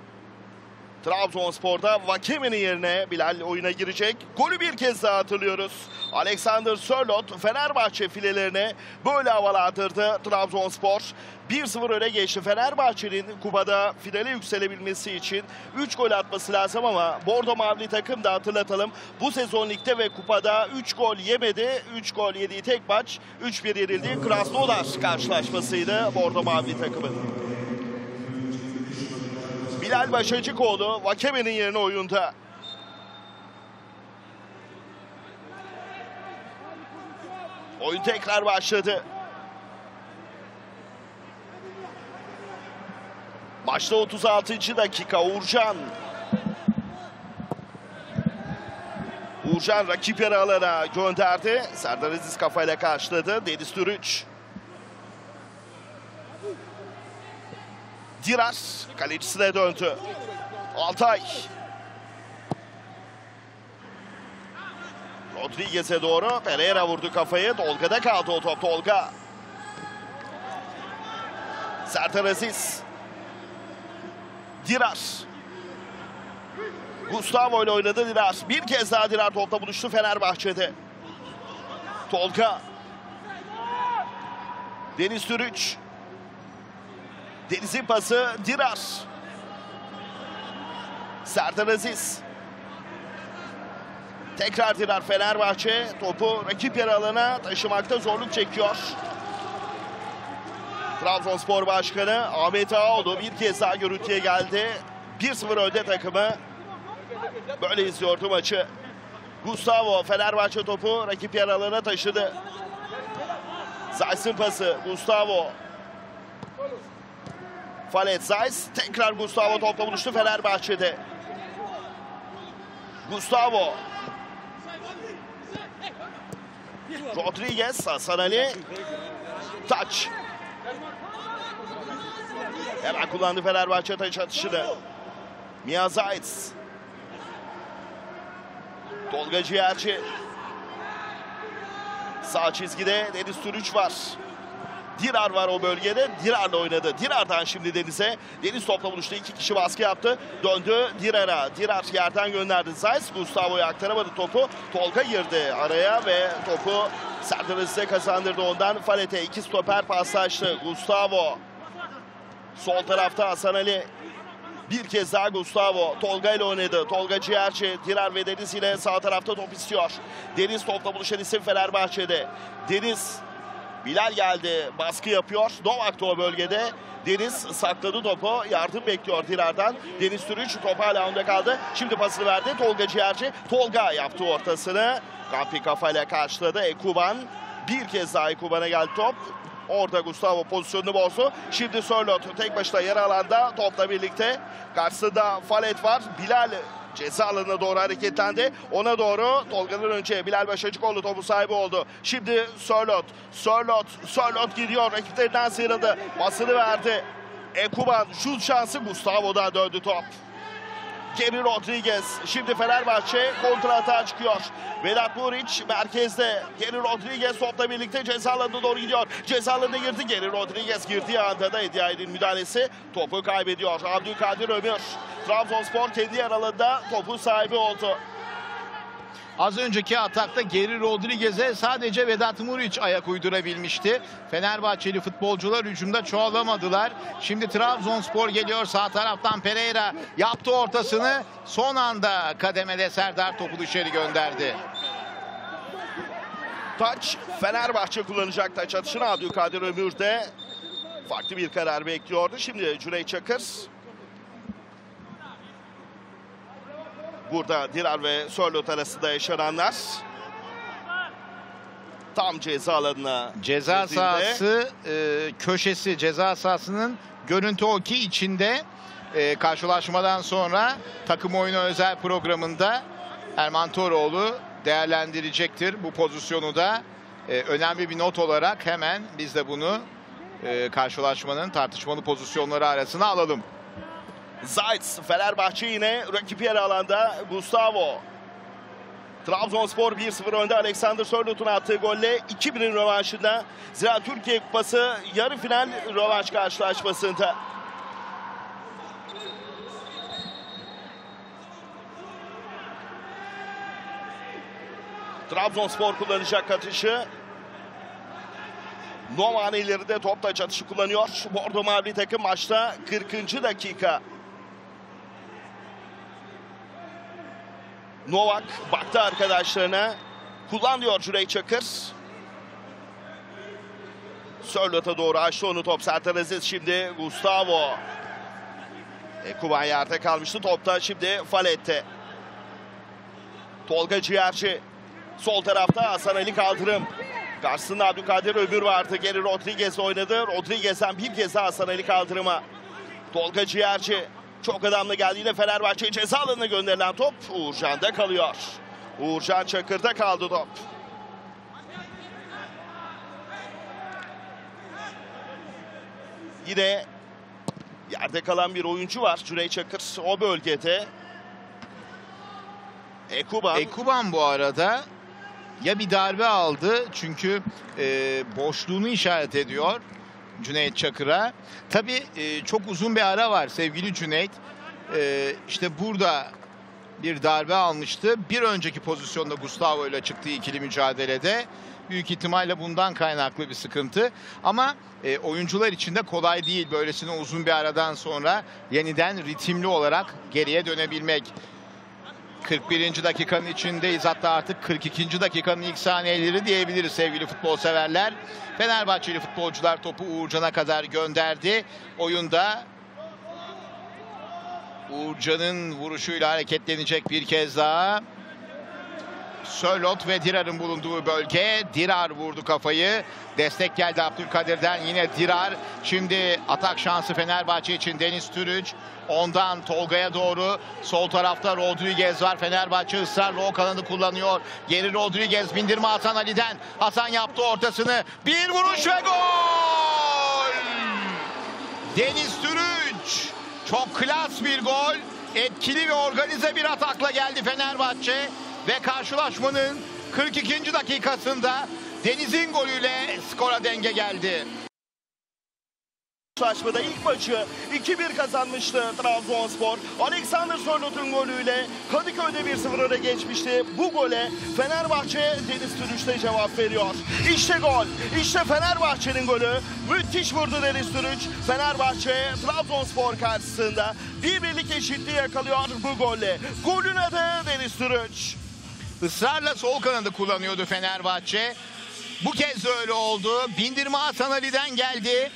Trabzonspor'da Vakeme'nin yerine Bilal oyuna girecek. Golü bir kez daha hatırlıyoruz. Alexander Sörlot Fenerbahçe filelerine böyle havalandırdı Trabzonspor. 1-0 öne geçti. Fenerbahçe'nin kupada finale yükselebilmesi için 3 gol atması lazım ama Bordo Mavili takım da hatırlatalım. Bu sezon ligde ve kupada 3 gol yemedi. 3 gol yediği tek maç 3-1 yenildiği Krasnodar karşılaşmasıydı Bordo Mavili takımın. Bilal Başacıkoğlu Vakeme'nin yerine oyunda. Oyun tekrar başladı. Maçta 36. dakika Uğurcan. Uğurcan rakip yarı alana gönderdi. Serdar Aziz kafayla karşıladı. Deniz Türüç. Dirar kalecisine döndü. Altay. Rodriguez'e doğru Pereira vurdu kafayı. Tolga'da kaldı o top Tolga. Serdar Aziz. Dirar. Gustavo ile oynadı Dirar. Bir kez daha Dirar topla buluştu Fenerbahçe'de. Tolga. Deniz Türüç. Deniz'in pası Dirar. Serdar Aziz. Tekrar Dirar Fenerbahçe topu rakip yer alana taşımakta zorluk çekiyor. Trabzonspor Başkanı Ahmet Ağaoğlu bir kez daha görüntüye geldi. 1-0 önde takımı. Böyle izliyordu maçı. Gustavo Fenerbahçe topu rakip yer alana taşıdı. Zayt'ın pası Gustavo. Falet Zayt tekrar Gustavo topla buluştu Fenerbahçe'de. Gustavo. Rodriguez, Hasan Ali. Taç. Hemen kullandı Fenerbahçe taç atışını. Mia Zayt. Tolga Ciğerci. Sağ çizgide Deniz Türüç var. Dirar var o bölgede. Dirar'la oynadı. Dirar'dan şimdi Deniz'e. Deniz topla buluştu. İki kişi baskı yaptı. Döndü Dirar'a. Dirar yerden gönderdi. Zayt Gustavo'ya aktaramadı topu. Tolga girdi araya ve topu Serdar Aziz'e kazandırdı ondan. Falet'e iki stoper paslaştı. Gustavo. Sol tarafta Hasan Ali. Bir kez daha Gustavo Tolga ile oynadı. Tolga Ciğerci, Dirar ve Deniz ile sağ tarafta top istiyor. Deniz topla buluşan isim Fenerbahçe'de. Deniz Bilal geldi. Baskı yapıyor. Novak da o bölgede. Deniz sakladı topu. Yardım bekliyor Dirar'dan. Deniz Türüç top hala onda kaldı. Şimdi pasını verdi. Tolga Ciğerci. Tolga yaptı ortasını. Kampi kafayla karşıladı. Ekuban. Bir kez daha Ekuban'a geldi top. Orada Gustavo pozisyonunu bozdu. Şimdi Sörlot tek başına yarı alanda topla birlikte. Karşısında Falet var. Bilal ceza alanına doğru hareketlendi. Ona doğru Tolga'dan önce Bilal Başacıkoğlu topu sahibi oldu. Şimdi Sörlot. Sörlot. Sörlot gidiyor. Rakiplerinden sıyrıldı. Basını verdi. Ekuban şut şansı Gustavo'da döndü top. Geri Rodriguez. Şimdi Fenerbahçe kontra atağa çıkıyor. Vedat Muriç merkezde. Geri Rodriguez topla birlikte ceza alanına doğru gidiyor. Ceza alanına girdi. Geri Rodriguez girdiği anda da Ediaye'nin müdahalesi topu kaybediyor. Abdülkadir Ömür. Trabzonspor kendi yer alanında topun sahibi oldu. Az önceki atakta Geri Rodriguez'e sadece Vedat Muriç ayak uydurabilmişti. Fenerbahçeli futbolcular hücumda çoğalamadılar. Şimdi Trabzonspor geliyor sağ taraftan Pereira yaptı ortasını. Son anda kademede Serdar topu dışarı gönderdi. Taç Fenerbahçe kullanacak taç atışını Abdülkadir Ömür de farklı bir karar bekliyordu. Şimdi Cüneyt Çakır Burada Dirar ve Sörlot arasında yaşananlar. Tam ceza alanına. Ceza girdiğinde- sahası e, köşesi ceza sahasının görüntü o ki içinde e, karşılaşmadan sonra takım oyunu özel programında Erman Toroğlu değerlendirecektir bu pozisyonu da. E, önemli bir not olarak hemen biz de bunu e, karşılaşmanın tartışmalı pozisyonları arasına alalım. Zayt. Fenerbahçe yine rakip yer alanda Gustavo. Trabzonspor 1-0 önde Alexander Sörlot'un attığı golle 2000'in rövanşında Zira Türkiye Kupası yarı final rövanş karşılaşmasında. Trabzonspor kullanacak katışı. Novan ileride topla çatışı kullanıyor. Bordo Mavri takım maçta 40. dakika. Novak baktı arkadaşlarına. Kullan diyor Cüneyt Çakır. Sörlot'a doğru açtı onu top Sertan Aziz. Şimdi Gustavo. E, Kuban yerde kalmıştı. Topta şimdi Falet'te. Tolga Ciğerci. Sol tarafta Hasan Ali Kaldırım. Karşısında Abdülkadir Ömür vardı. Geri Rodriguez oynadı. Rodriguez'den bir kez daha Hasan Ali Kaldırım'a. Tolga Ciğerci. Çok adamlı geldiğinde Fenerbahçe ceza alanına gönderilen top Uğurcan'da kalıyor. Uğurcan Çakır'da kaldı top. Yine yerde kalan bir oyuncu var. Cüneyt Çakır o bölgede. Ekuban. Ekuban bu arada ya bir darbe aldı çünkü e, boşluğunu işaret ediyor Cüneyt Çakır'a. Tabii e, çok uzun bir ara var sevgili Cüneyt. E, işte burada bir darbe almıştı. Bir önceki pozisyonda Gustavo ile çıktığı ikili mücadelede. Büyük ihtimalle bundan kaynaklı bir sıkıntı. Ama e, oyuncular için de kolay değil böylesine uzun bir aradan sonra yeniden ritimli olarak geriye dönebilmek. 41. dakikanın içindeyiz. Hatta artık 42. dakikanın ilk saniyeleri diyebiliriz sevgili futbol severler. Fenerbahçeli futbolcular topu Uğurcan'a kadar gönderdi. Oyunda Uğurcan'ın vuruşuyla hareketlenecek bir kez daha. Sörlot ve Dirar'ın bulunduğu bölge. Dirar vurdu kafayı. Destek geldi Abdülkadir'den. Yine Dirar. Şimdi atak şansı Fenerbahçe için Deniz Türüç. Ondan Tolga'ya doğru. Sol tarafta Rodriguez var. Fenerbahçe ısrarla o kanadı kullanıyor. Geri Rodriguez bindirme Hasan Ali'den. Hasan yaptı ortasını. Bir vuruş ve gol! Deniz Türüç. Çok klas bir gol. Etkili ve organize bir atakla geldi Fenerbahçe. Ve karşılaşmanın 42. dakikasında Deniz'in golüyle skora denge geldi. Karşılaşmada ilk maçı 2-1 kazanmıştı Trabzonspor. Alexander Sörlot'un golüyle Kadıköy'de 1-0 öne geçmişti. Bu gole Fenerbahçe Deniz Türüç'te cevap veriyor. İşte gol. İşte Fenerbahçe'nin golü. Müthiş vurdu Deniz Türüç. Fenerbahçe Trabzonspor karşısında bir birlik eşitliği yakalıyor bu golle. Golün adı Deniz Türüç. Israrla sol kanadı kullanıyordu Fenerbahçe. Bu kez de öyle oldu. Bindirme Hasan Ali'den geldi.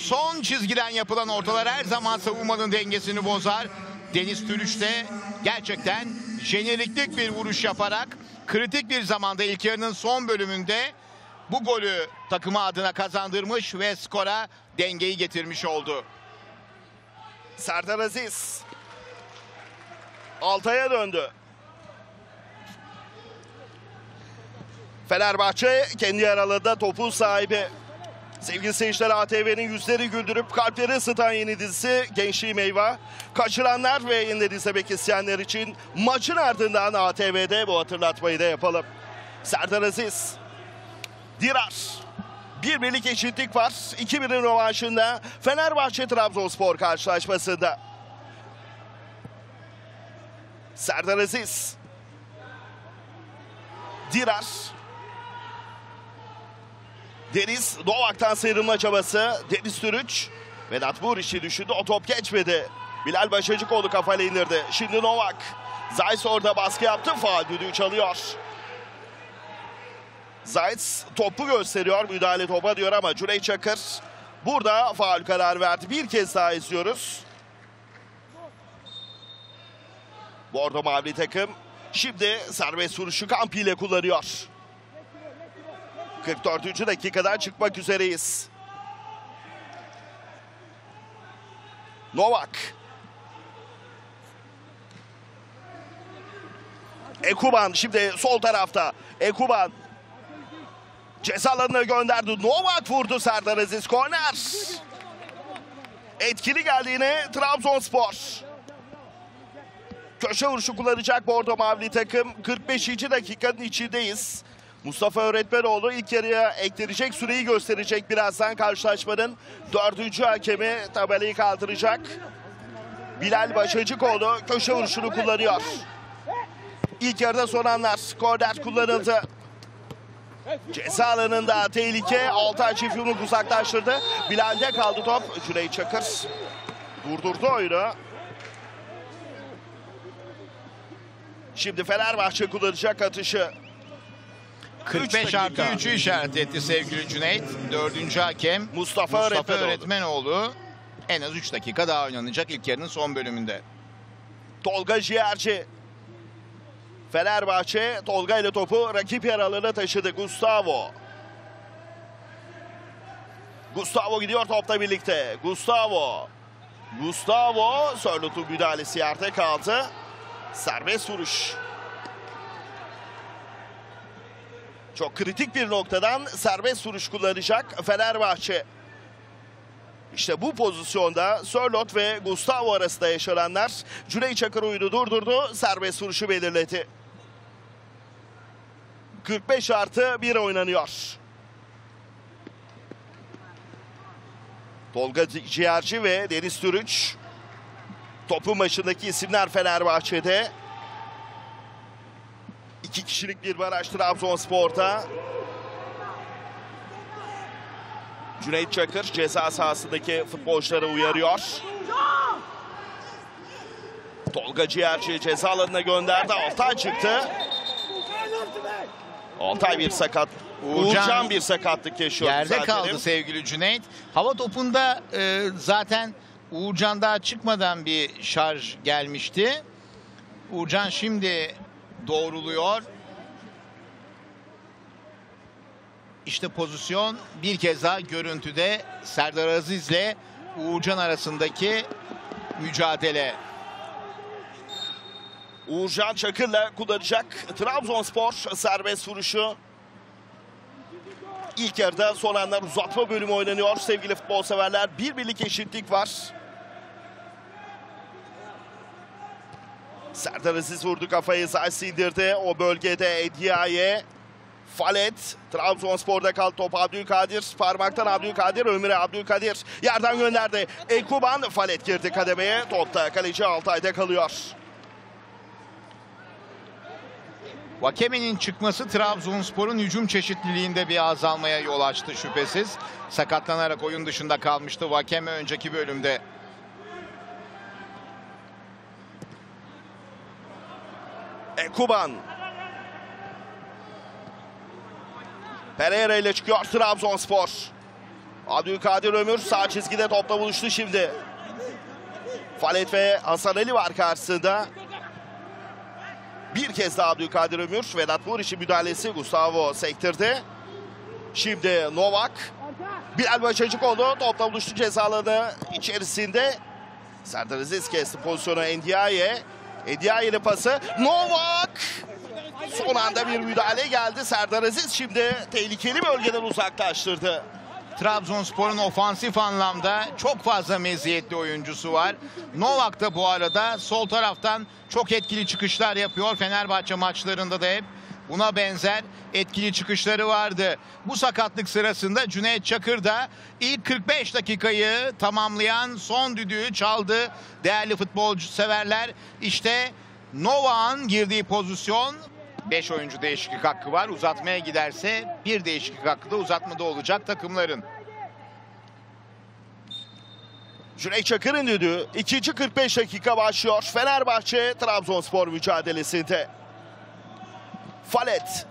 Son çizgiden yapılan ortalar her zaman savunmanın dengesini bozar. Deniz Türüç de gerçekten jeneriklik bir vuruş yaparak kritik bir zamanda ilk yarının son bölümünde bu golü takımı adına kazandırmış ve skora dengeyi getirmiş oldu. Serdar Aziz. Altay'a döndü. Fenerbahçe kendi yaralığında topun sahibi. Sevgili seyirciler ATV'nin yüzleri güldürüp kalpleri ısıtan yeni dizisi Gençliği Meyva. Kaçıranlar ve yeniden izlemek isteyenler için maçın ardından ATV'de bu hatırlatmayı da yapalım. Serdar Aziz. Dirar. Bir birlik eşitlik var. 2-1'in rövanşında Fenerbahçe Trabzonspor karşılaşmasında. Serdar Aziz. Dirar. Deniz Novak'tan sıyrılma çabası. Deniz Türüç. Vedat Muriç'i düşündü. O top geçmedi. Bilal Başacıkoğlu kafayla indirdi. Şimdi Novak. Zayt orada baskı yaptı. Faal düdüğü çalıyor. Zayt topu gösteriyor. Müdahale topa diyor ama Cüneyt Çakır burada faal karar verdi. Bir kez daha izliyoruz. Bordo Mavi takım şimdi serbest vuruşu Kampi ile kullanıyor. 44. dakikadan çıkmak üzereyiz. Novak. Ekuban şimdi sol tarafta. Ekuban ceza gönderdi. Novak vurdu Serdar Aziz. Korner. Etkili geldi yine Trabzonspor. Köşe vuruşu kullanacak Bordo Mavili takım. 45. dakikanın içindeyiz. Mustafa Öğretmenoğlu ilk yarıya eklenecek süreyi gösterecek birazdan karşılaşmanın dördüncü hakemi tabelayı kaldıracak. Bilal Başacıkoğlu köşe vuruşunu kullanıyor. İlk yarıda son anlar. Korner kullanıldı. Ceza alanında tehlike. Altay çift yumruk uzaklaştırdı. Bilal'de kaldı top. Cüneyt Çakır durdurdu oyunu. Şimdi Fenerbahçe kullanacak atışı. 45 artı dakika. 3'ü işaret etti sevgili Cüneyt. Dördüncü hakem Mustafa Mustafa Öğretmenoğlu. Öğretmenoğlu. En az 3 dakika daha oynanacak ilk yarının son bölümünde. Tolga Ciğerci. Fenerbahçe Tolga ile topu rakip yer alanına taşıdı. Gustavo. Gustavo gidiyor topla birlikte. Gustavo. Gustavo Sörlot'un müdahalesi yerde kaldı. Serbest vuruş. Çok kritik bir noktadan serbest vuruş kullanacak Fenerbahçe. İşte bu pozisyonda Sörlot ve Gustavo arasında yaşananlar Cüneyt Çakır oyunu durdurdu. Serbest vuruşu belirledi. 45 artı 1 oynanıyor. Tolga Ciğerci ve Deniz Türüç. Topun başındaki isimler Fenerbahçe'de. İki kişilik bir baraj Trabzonspor'da. Cüneyt Çakır ceza sahasındaki futbolcuları uyarıyor. Tolga Ciğerci ceza alanına gönderdi. Altay çıktı. Altay bir sakat. Uğurcan- Uğurcan bir sakatlık yaşıyor. Yerde zaten. kaldı sevgili Cüneyt. Hava topunda e, zaten Uğurcan daha çıkmadan bir şarj gelmişti. Uğurcan şimdi doğruluyor. İşte pozisyon bir kez daha görüntüde Serdar Aziz'le Uğurcan arasındaki mücadele. Uğurcan Çakır'la kullanacak Trabzonspor serbest vuruşu. İlk yarıda son anlar uzatma bölümü oynanıyor sevgili futbol severler. Bir birlik eşitlik var. Serdar Aziz vurdu kafayı Zayt indirdi. O bölgede Ediaye. Falet. Trabzonspor'da kaldı top Abdülkadir. Parmaktan Abdülkadir. Ömür'e Abdülkadir. Yerden gönderdi. Ekuban. Falet girdi kademeye. Topta kaleci Altay'da kalıyor. Vakeme'nin çıkması Trabzonspor'un hücum çeşitliliğinde bir azalmaya yol açtı şüphesiz. Sakatlanarak oyun dışında kalmıştı Vakeme önceki bölümde. Ekuban. Pereira ile çıkıyor Trabzonspor. Abdülkadir Ömür sağ çizgide topla buluştu şimdi. Falet ve Hasan Ali var karşısında. Bir kez daha Abdülkadir Ömür. Vedat Muriç'in müdahalesi Gustavo sektirdi. Şimdi Novak. Bilal Başacıkoğlu topla buluştu ceza alanı içerisinde. Serdar Aziz kesti pozisyonu Endiaye. Endiaye'nin pası. Novak! Son anda bir müdahale geldi. Serdar Aziz şimdi tehlikeli bölgeden uzaklaştırdı. Trabzonspor'un ofansif anlamda çok fazla meziyetli oyuncusu var. Novak da bu arada sol taraftan çok etkili çıkışlar yapıyor. Fenerbahçe maçlarında da hep buna benzer etkili çıkışları vardı. Bu sakatlık sırasında Cüneyt Çakır da ilk 45 dakikayı tamamlayan son düdüğü çaldı. Değerli futbolcu severler işte Novak'ın girdiği pozisyon 5 oyuncu değişiklik hakkı var. Uzatmaya giderse bir değişiklik hakkı da uzatmada olacak takımların. Cüneyt Çakır'ın düdüğü. ikinci 45 dakika başlıyor. Fenerbahçe Trabzonspor mücadelesinde. Falet.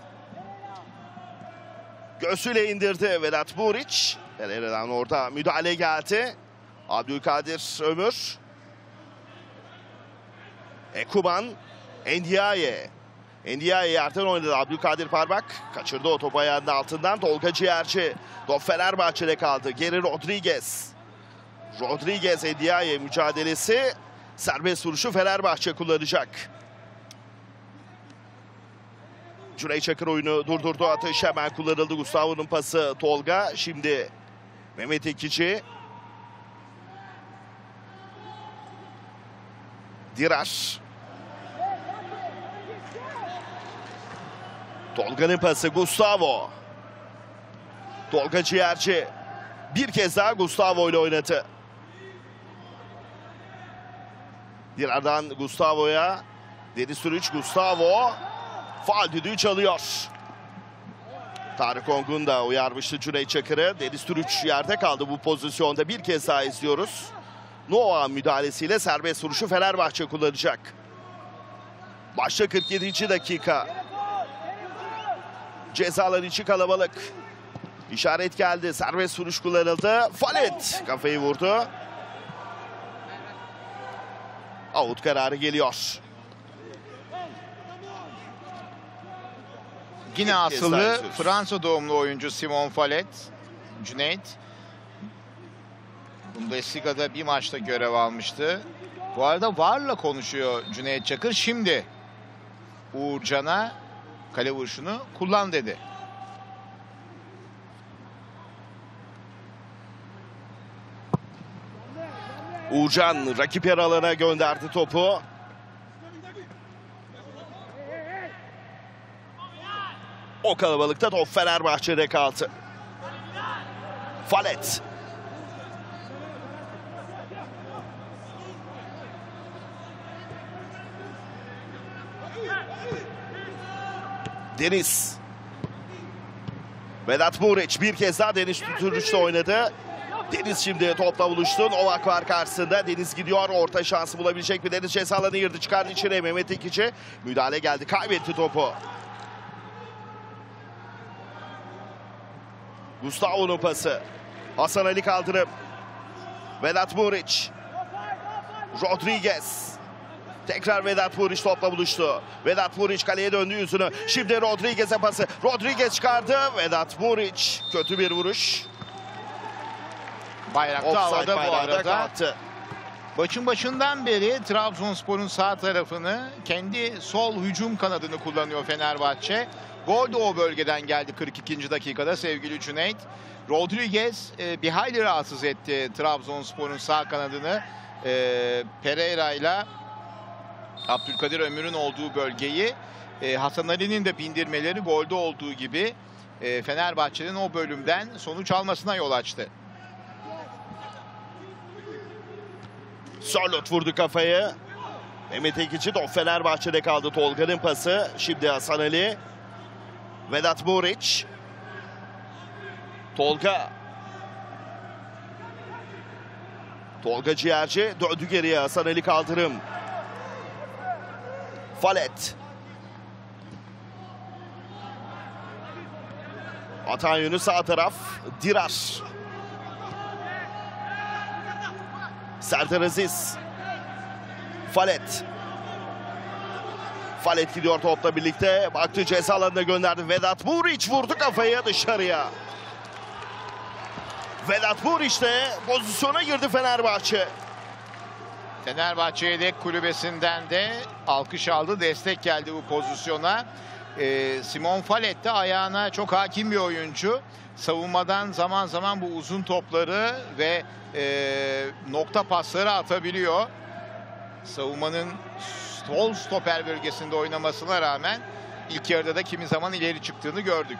Göğsüyle indirdi Vedat Buriç. Pereira'dan orada müdahale geldi. Abdülkadir Ömür. Ekuban. Endiaye. Endiaye yerden oynadı. Abdülkadir Parmak kaçırdı o topu ayağının altından. Tolga Ciğerci. Top Fenerbahçe'de kaldı. Geri Rodriguez. Rodriguez Ediaye mücadelesi. Serbest vuruşu Fenerbahçe kullanacak. Cüneyt Çakır oyunu durdurdu. Atış hemen kullanıldı. Gustavo'nun pası Tolga. Şimdi Mehmet Ekici. Dirar. Tolga'nın pası Gustavo. Tolga Ciğerci. Bir kez daha Gustavo ile oynadı. Dirar'dan Gustavo'ya Deniz Türüç, Gustavo. Faal düdüğü çalıyor. Tarık Ongun da uyarmıştı Cüneyt Çakır'ı. Deniz Türüç yerde kaldı bu pozisyonda. Bir kez daha izliyoruz. Nova müdahalesiyle serbest vuruşu Fenerbahçe kullanacak. Başta 47. dakika. Cezalar içi kalabalık. İşaret geldi. Serbest vuruş kullanıldı. Falet kafayı vurdu. Out kararı geliyor. Yine asıllı. Fransa doğumlu oyuncu Simon Fallet. Cüneyt. Bundesliga'da bir maçta görev almıştı. Bu arada Var'la konuşuyor Cüneyt Çakır. Şimdi Uğurcan'a kale vuruşunu kullan dedi. Uğurcan rakip yer alana gönderdi topu. O kalabalıkta top Fenerbahçe'de kaldı. Falet. Deniz. Vedat Muriç bir kez daha Deniz Tuturuç'ta oynadı. Deniz şimdi topla buluştu. Novak var karşısında. Deniz gidiyor. Orta şansı bulabilecek mi? Deniz ceza alanı girdi. Çıkardı içeriye Mehmet Ekici. Müdahale geldi. Kaybetti topu. Gustavo'nun pası. Hasan Ali kaldırım. Vedat Muriç. Rodriguez. Tekrar Vedat Muriç topla buluştu. Vedat Muriç kaleye döndü yüzünü. Şimdi Rodriguez'e pası. Rodriguez çıkardı. Vedat Muriç. Kötü bir vuruş. Bayrakta Offside havada bu da arada. kalktı. Maçın başından beri Trabzonspor'un sağ tarafını kendi sol hücum kanadını kullanıyor Fenerbahçe. Gol de o bölgeden geldi 42. dakikada sevgili Cüneyt. Rodriguez e, bir hayli rahatsız etti Trabzonspor'un sağ kanadını. E, Pereira ile Abdülkadir Ömür'ün olduğu bölgeyi e, Hasan Ali'nin de bindirmeleri golde olduğu gibi e, Fenerbahçe'nin o bölümden sonuç almasına yol açtı. Sörlot vurdu kafayı. Mehmet Ekici top Fenerbahçe'de kaldı. Tolga'nın pası. Şimdi Hasan Ali. Vedat Muriç. Tolga. Tolga Ciğerci döndü geriye. Hasan Ali kaldırım. Falet. Atan yönü sağ taraf. Dirar. Serdar Aziz. Falet. Falet gidiyor topla birlikte. Baktı ceza alanına gönderdi. Vedat Muriç vurdu kafayı dışarıya. Vedat Muriç de pozisyona girdi Fenerbahçe. Fenerbahçe Yedek Kulübesi'nden de alkış aldı. Destek geldi bu pozisyona. Ee, Simon Fallet de ayağına çok hakim bir oyuncu. Savunmadan zaman zaman bu uzun topları ve e, nokta pasları atabiliyor. Savunmanın sol stoper bölgesinde oynamasına rağmen ilk yarıda da kimi zaman ileri çıktığını gördük.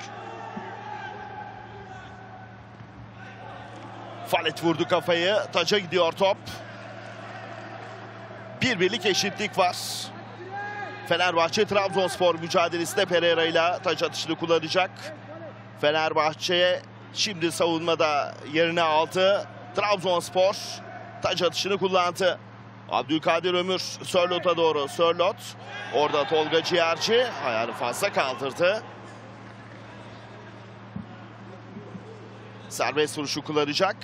Falet vurdu kafayı. Taça gidiyor top. Bir birlik eşitlik var. Fenerbahçe Trabzonspor mücadelesinde Pereira ile taç atışını kullanacak. Fenerbahçe şimdi savunmada yerine aldı. Trabzonspor taç atışını kullandı. Abdülkadir Ömür Sörlot'a doğru. Sörlot orada Tolga Ciğerci ayağını fazla kaldırdı. Serbest vuruşu kullanacak.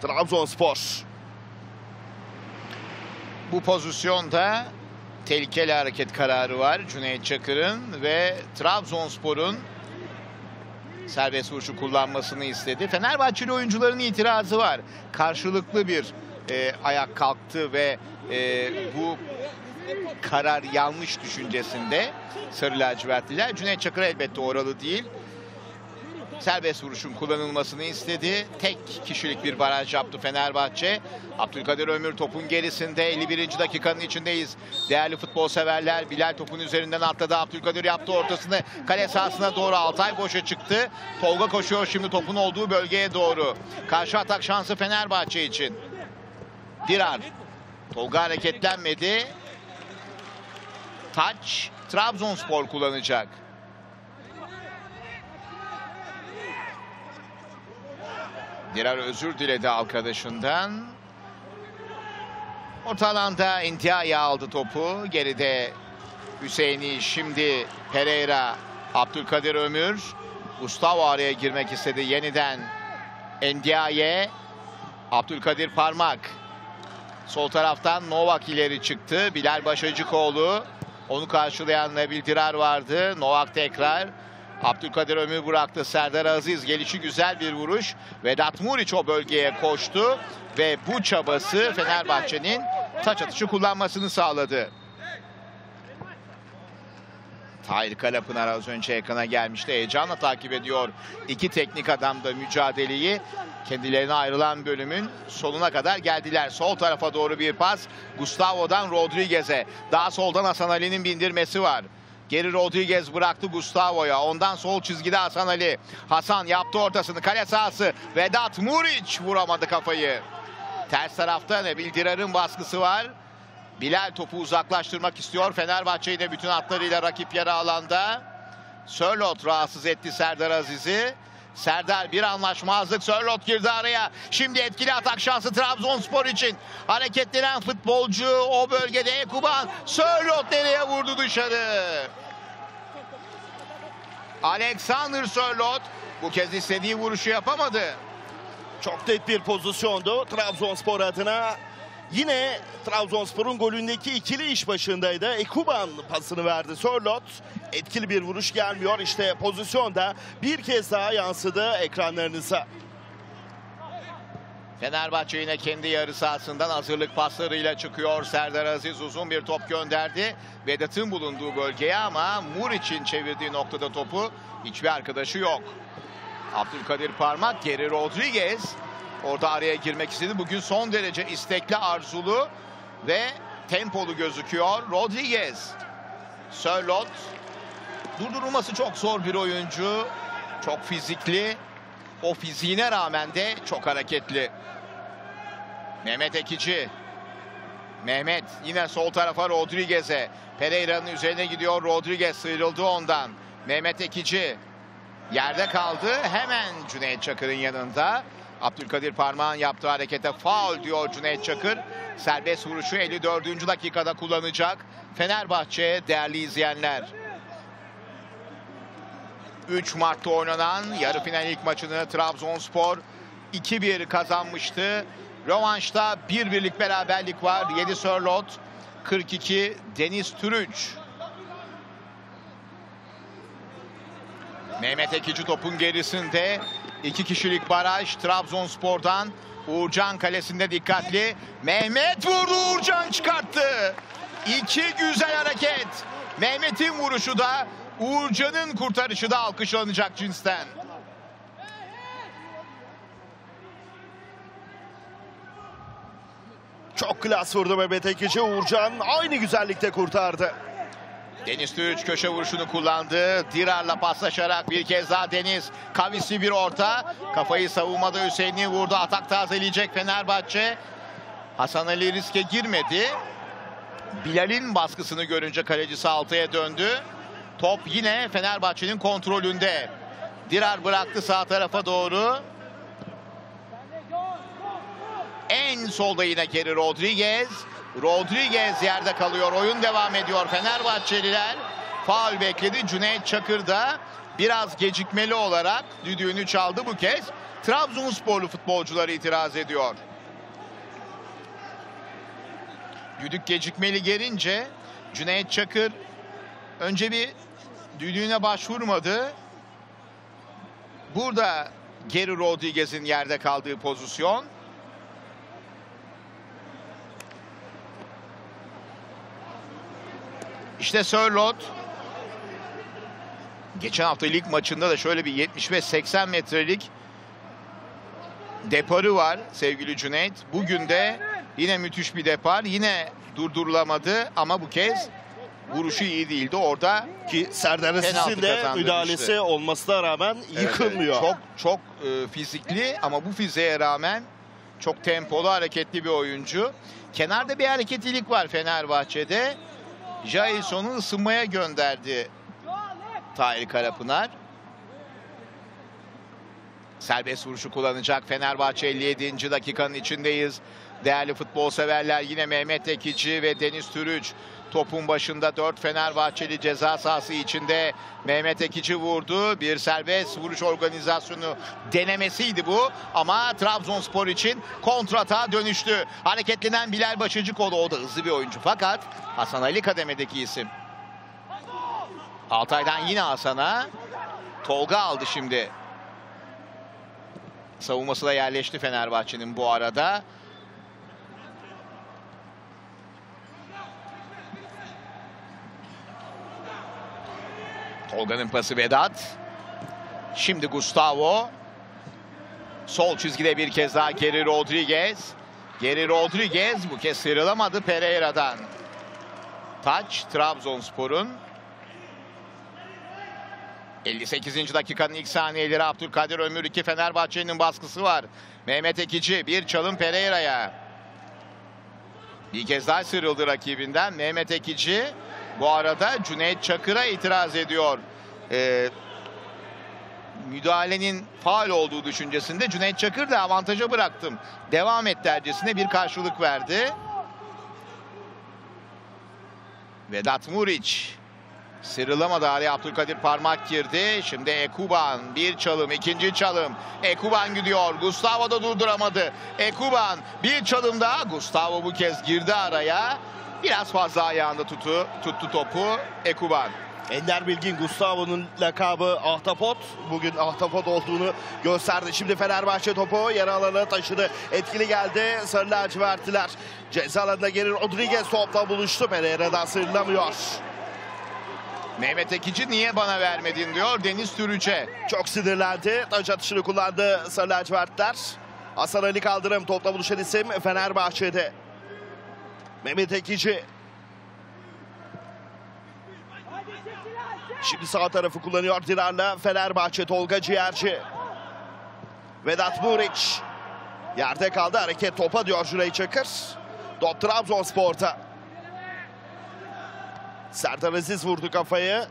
Trabzonspor. Bu pozisyonda tehlikeli hareket kararı var Cüneyt Çakır'ın ve Trabzonspor'un serbest vuruşu kullanmasını istedi. Fenerbahçeli oyuncuların itirazı var. Karşılıklı bir e, ayak kalktı ve e, bu karar yanlış düşüncesinde Sarı lacivertliler. Cüneyt Çakır elbette oralı değil. Serbest vuruşun kullanılmasını istedi. Tek kişilik bir baraj yaptı Fenerbahçe. Abdülkadir Ömür topun gerisinde 51. dakikanın içindeyiz. Değerli futbol severler Bilal topun üzerinden atladı. Abdülkadir yaptı ortasını kale sahasına doğru Altay boşa çıktı. Tolga koşuyor şimdi topun olduğu bölgeye doğru. Karşı atak şansı Fenerbahçe için. Dirar. Tolga hareketlenmedi. Taç Trabzonspor kullanacak. Dirar özür diledi arkadaşından. Orta alanda Intiaya aldı topu. Geride Hüseyin'i şimdi Pereira, Abdülkadir Ömür. Gustavo araya girmek istedi yeniden. Endiaye, Abdülkadir Parmak. Sol taraftan Novak ileri çıktı. Bilal Başacıkoğlu. Onu karşılayan Nabil Dirar vardı. Novak tekrar. Abdülkadir Ömür bıraktı. Serdar Aziz gelişi güzel bir vuruş. Vedat Muriç o bölgeye koştu. Ve bu çabası Fenerbahçe'nin taç atışı kullanmasını sağladı. Tahir Kalapınar az önce ekrana gelmişti. Heyecanla takip ediyor. İki teknik adam da mücadeleyi. Kendilerine ayrılan bölümün sonuna kadar geldiler. Sol tarafa doğru bir pas. Gustavo'dan Rodriguez'e. Daha soldan Hasan Ali'nin bindirmesi var. Geri Rodriguez bıraktı Gustavo'ya. Ondan sol çizgide Hasan Ali. Hasan yaptı ortasını. Kale sahası. Vedat Muriç vuramadı kafayı. Ters tarafta Nebil Dirar'ın baskısı var. Bilal topu uzaklaştırmak istiyor. Fenerbahçe yine bütün hatlarıyla rakip yarı alanda. Sörlot rahatsız etti Serdar Aziz'i. Serdar bir anlaşmazlık. Sörlot girdi araya. Şimdi etkili atak şansı Trabzonspor için. Hareketlenen futbolcu o bölgede Ekuban. Sörlot nereye vurdu dışarı? Alexander Sörlot bu kez istediği vuruşu yapamadı. Çok net bir pozisyondu Trabzonspor adına. Yine Trabzonspor'un golündeki ikili iş başındaydı. Ekuban pasını verdi. Sörlot etkili bir vuruş gelmiyor. İşte pozisyonda bir kez daha yansıdı ekranlarınıza. Fenerbahçe yine kendi yarı sahasından hazırlık paslarıyla çıkıyor. Serdar Aziz uzun bir top gönderdi. Vedat'ın bulunduğu bölgeye ama Muriç'in çevirdiği noktada topu hiçbir arkadaşı yok. Abdülkadir Parmak geri Rodriguez. Orada araya girmek istedi. Bugün son derece istekli, arzulu ve tempolu gözüküyor. Rodriguez. Sörlot. Durdurulması çok zor bir oyuncu. Çok fizikli. O fiziğine rağmen de çok hareketli. Mehmet Ekici. Mehmet yine sol tarafa Rodriguez'e. Pereira'nın üzerine gidiyor. Rodriguez sıyrıldı ondan. Mehmet Ekici yerde kaldı. Hemen Cüneyt Çakır'ın yanında. Abdülkadir Parmağan yaptığı harekete faul diyor Cüneyt Çakır. Serbest vuruşu 54. dakikada kullanacak. Fenerbahçe değerli izleyenler. 3 Mart'ta oynanan yarı final ilk maçını Trabzonspor 2-1 kazanmıştı. Rövanşta bir birlik beraberlik var. 7 Sörlot, 42 Deniz Türüç. Mehmet Ekici topun gerisinde. İki kişilik baraj Trabzonspor'dan. Uğurcan kalesinde dikkatli. Mehmet vurdu Uğurcan çıkarttı. İki güzel hareket. Mehmet'in vuruşu da Uğurcan'ın kurtarışı da alkışlanacak cinsten. Çok klas vurdu Mehmet Ekici. Uğurcan aynı güzellikte kurtardı. Deniz Türüç köşe vuruşunu kullandı. Dirar'la paslaşarak bir kez daha Deniz. Kavisli bir orta. Kafayı savunmada Hüseyin'i vurdu. Atak tazeleyecek Fenerbahçe. Hasan Ali riske girmedi. Bilal'in baskısını görünce kalecisi altıya döndü. Top yine Fenerbahçe'nin kontrolünde. Dirar bıraktı sağ tarafa doğru. En solda yine geri Rodriguez. Rodriguez yerde kalıyor. Oyun devam ediyor. Fenerbahçeliler faul bekledi. Cüneyt Çakır da biraz gecikmeli olarak düdüğünü çaldı bu kez. Trabzonsporlu futbolcular itiraz ediyor. Düdük gecikmeli gelince Cüneyt Çakır önce bir düdüğüne başvurmadı. Burada Geri Rodriguez'in yerde kaldığı pozisyon. İşte Sörlot. Geçen hafta lig maçında da şöyle bir 75-80 metrelik deparı var sevgili Cüneyt. Bugün de yine müthiş bir depar. Yine durdurulamadı ama bu kez vuruşu iyi değildi. Orada Ki Serdar Aziz'in de müdahalesi olmasına rağmen yıkılmıyor. evet. Çok çok e, fizikli ama bu fiziğe rağmen Çok tempolu, hareketli bir oyuncu. Kenarda bir hareketlilik var Fenerbahçe'de. Jailson'u ısınmaya gönderdi Tahir Karapınar. Serbest vuruşu kullanacak Fenerbahçe 57. dakikanın içindeyiz. Değerli futbol severler yine Mehmet Ekici ve Deniz Türüç topun başında 4 Fenerbahçeli ceza sahası içinde Mehmet Ekici vurdu. Bir serbest vuruş organizasyonu denemesiydi bu ama Trabzonspor için kontrata dönüştü. Hareketlenen Bilal Başıcıkoğlu o da hızlı bir oyuncu fakat Hasan Ali kademedeki isim. Altay'dan yine Hasan'a Tolga aldı şimdi. Savunması da yerleşti Fenerbahçe'nin bu arada. Tolga'nın pası Vedat. Şimdi Gustavo. Sol çizgide bir kez daha Geri Rodriguez. Geri Rodriguez bu kez sıyrılamadı Pereira'dan. Taç Trabzonspor'un. 58. dakikanın ilk saniyeleri Abdülkadir Ömür 2 Fenerbahçe'nin baskısı var. Mehmet Ekici bir çalım Pereira'ya. Bir kez daha sıyrıldı rakibinden. Mehmet Ekici bu arada Cüneyt Çakır'a itiraz ediyor. Ee, müdahalenin faal olduğu düşüncesinde Cüneyt Çakır da avantaja bıraktım. Devam et dercesine bir karşılık verdi. Vedat Muriç Sıyrılamadı Ali Abdülkadir parmak girdi. Şimdi Ekuban bir çalım ikinci çalım. Ekuban gidiyor. Gustavo da durduramadı. Ekuban bir çalım daha. Gustavo bu kez girdi araya. Biraz fazla ayağında tutu, tuttu topu Ekuban. Ender Bilgin Gustavo'nun lakabı Ahtapot. Bugün Ahtapot olduğunu gösterdi. Şimdi Fenerbahçe topu yer alanına taşıdı. Etkili geldi. Sarı lacivertliler. Ceza alanında geri Rodriguez topla buluştu. Pereira'dan sıyrılamıyor. Mehmet Ekici niye bana vermedin diyor Deniz Türüç'e. Çok sinirlendi. Taç atışını kullandı Sarı lacivertler. Hasan Ali Kaldırım topla buluşan isim Fenerbahçe'de. Mehmet Ekici. Şimdi sağ tarafı kullanıyor Dirar'la Fenerbahçe Tolga Ciğerci. Vedat Muriç. Yerde kaldı hareket topa diyor Cüneyt Çakır. Top Trabzonspor'ta. Serdar Aziz vurdu kafayı.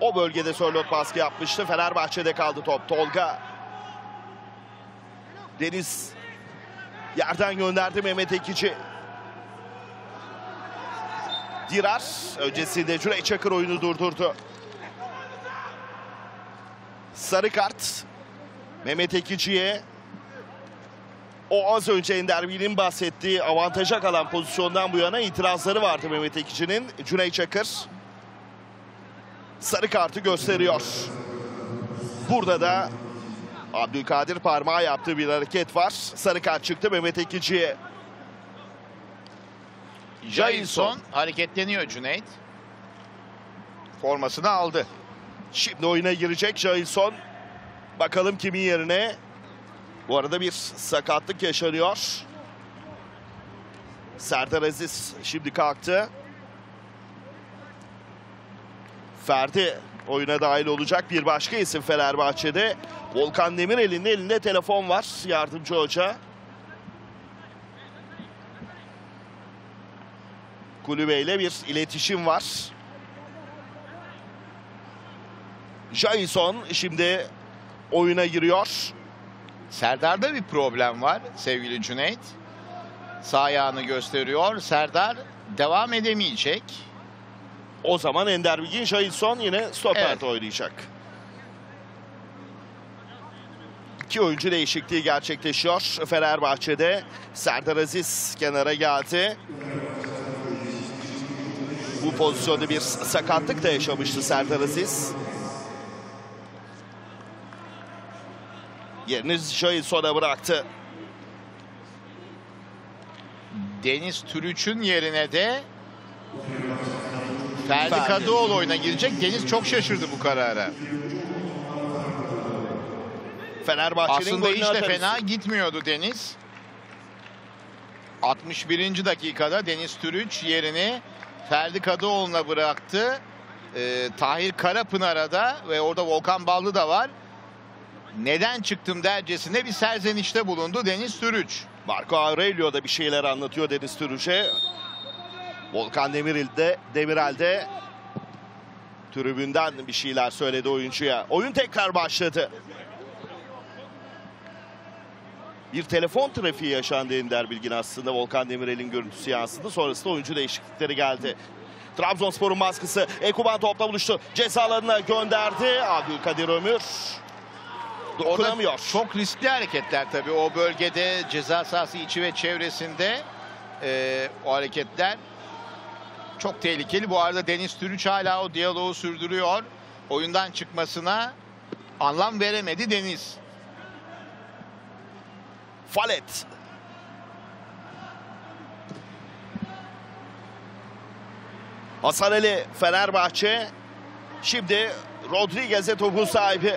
O bölgede Sörlot baskı yapmıştı. Fenerbahçe'de kaldı top. Tolga. Deniz yerden gönderdi Mehmet Ekici. Dirar öncesinde Cüneyt Çakır oyunu durdurdu. Sarı kart Mehmet Ekici'ye o az önce Ender Bil'in bahsettiği avantaja kalan pozisyondan bu yana itirazları vardı Mehmet Ekici'nin. Cüneyt Çakır sarı kartı gösteriyor. Burada da Abdülkadir parmağı yaptığı bir hareket var. Sarı kart çıktı Mehmet Ekici'ye. Jailson hareketleniyor Cüneyt. Formasını aldı. Şimdi oyuna girecek Jailson. Bakalım kimin yerine. Bu arada bir sakatlık yaşanıyor. Serdar Aziz şimdi kalktı. Ferdi oyuna dahil olacak bir başka isim Fenerbahçe'de. Volkan Demirel'in de elinde telefon var yardımcı hoca. Kulübeyle bir iletişim var. Jason şimdi oyuna giriyor. Serdar'da bir problem var sevgili Cüneyt. Sağ ayağını gösteriyor. Serdar devam edemeyecek. O zaman Ender Bilgin Jason yine stoperde Evet. oynayacak. İki oyuncu değişikliği gerçekleşiyor Fenerbahçe'de. Serdar Aziz kenara geldi. Bu pozisyonda bir sakatlık da yaşamıştı Serdar Aziz. Yerini Jason'a bıraktı. Deniz Türüç'ün yerine de Ferdi Ferdi. Kadıoğlu oyuna girecek. Deniz çok şaşırdı bu karara. Fenerbahçe'nin Aslında hiç de fena gitmiyordu Deniz. 61. dakikada Deniz Türüç yerini Ferdi Kadıoğlu'na bıraktı. Ee, Tahir Karapınar'a da ve orada Volkan Ballı da var. neden çıktım dercesinde bir serzenişte bulundu Deniz Türüç. Marco Aurelio da bir şeyler anlatıyor Deniz Türüç'e. Volkan Demirel de, Demirel de tribünden bir şeyler söyledi oyuncuya. Oyun tekrar başladı. Bir telefon trafiği yaşandı Ender Bilgin aslında. Volkan Demirel'in görüntüsü yansıdı. Sonrasında oyuncu değişiklikleri geldi. Trabzonspor'un baskısı. Ekuban topla buluştu. Cezalarına gönderdi. Abdülkadir Ömür. Dokunamıyor. Çok riskli hareketler tabii. O bölgede ceza sahası içi ve çevresinde e, o hareketler çok tehlikeli. Bu arada Deniz Türüç hala o diyaloğu sürdürüyor. Oyundan çıkmasına anlam veremedi Deniz. Falet. Hasan Fenerbahçe. Şimdi Rodriguez'e topun sahibi.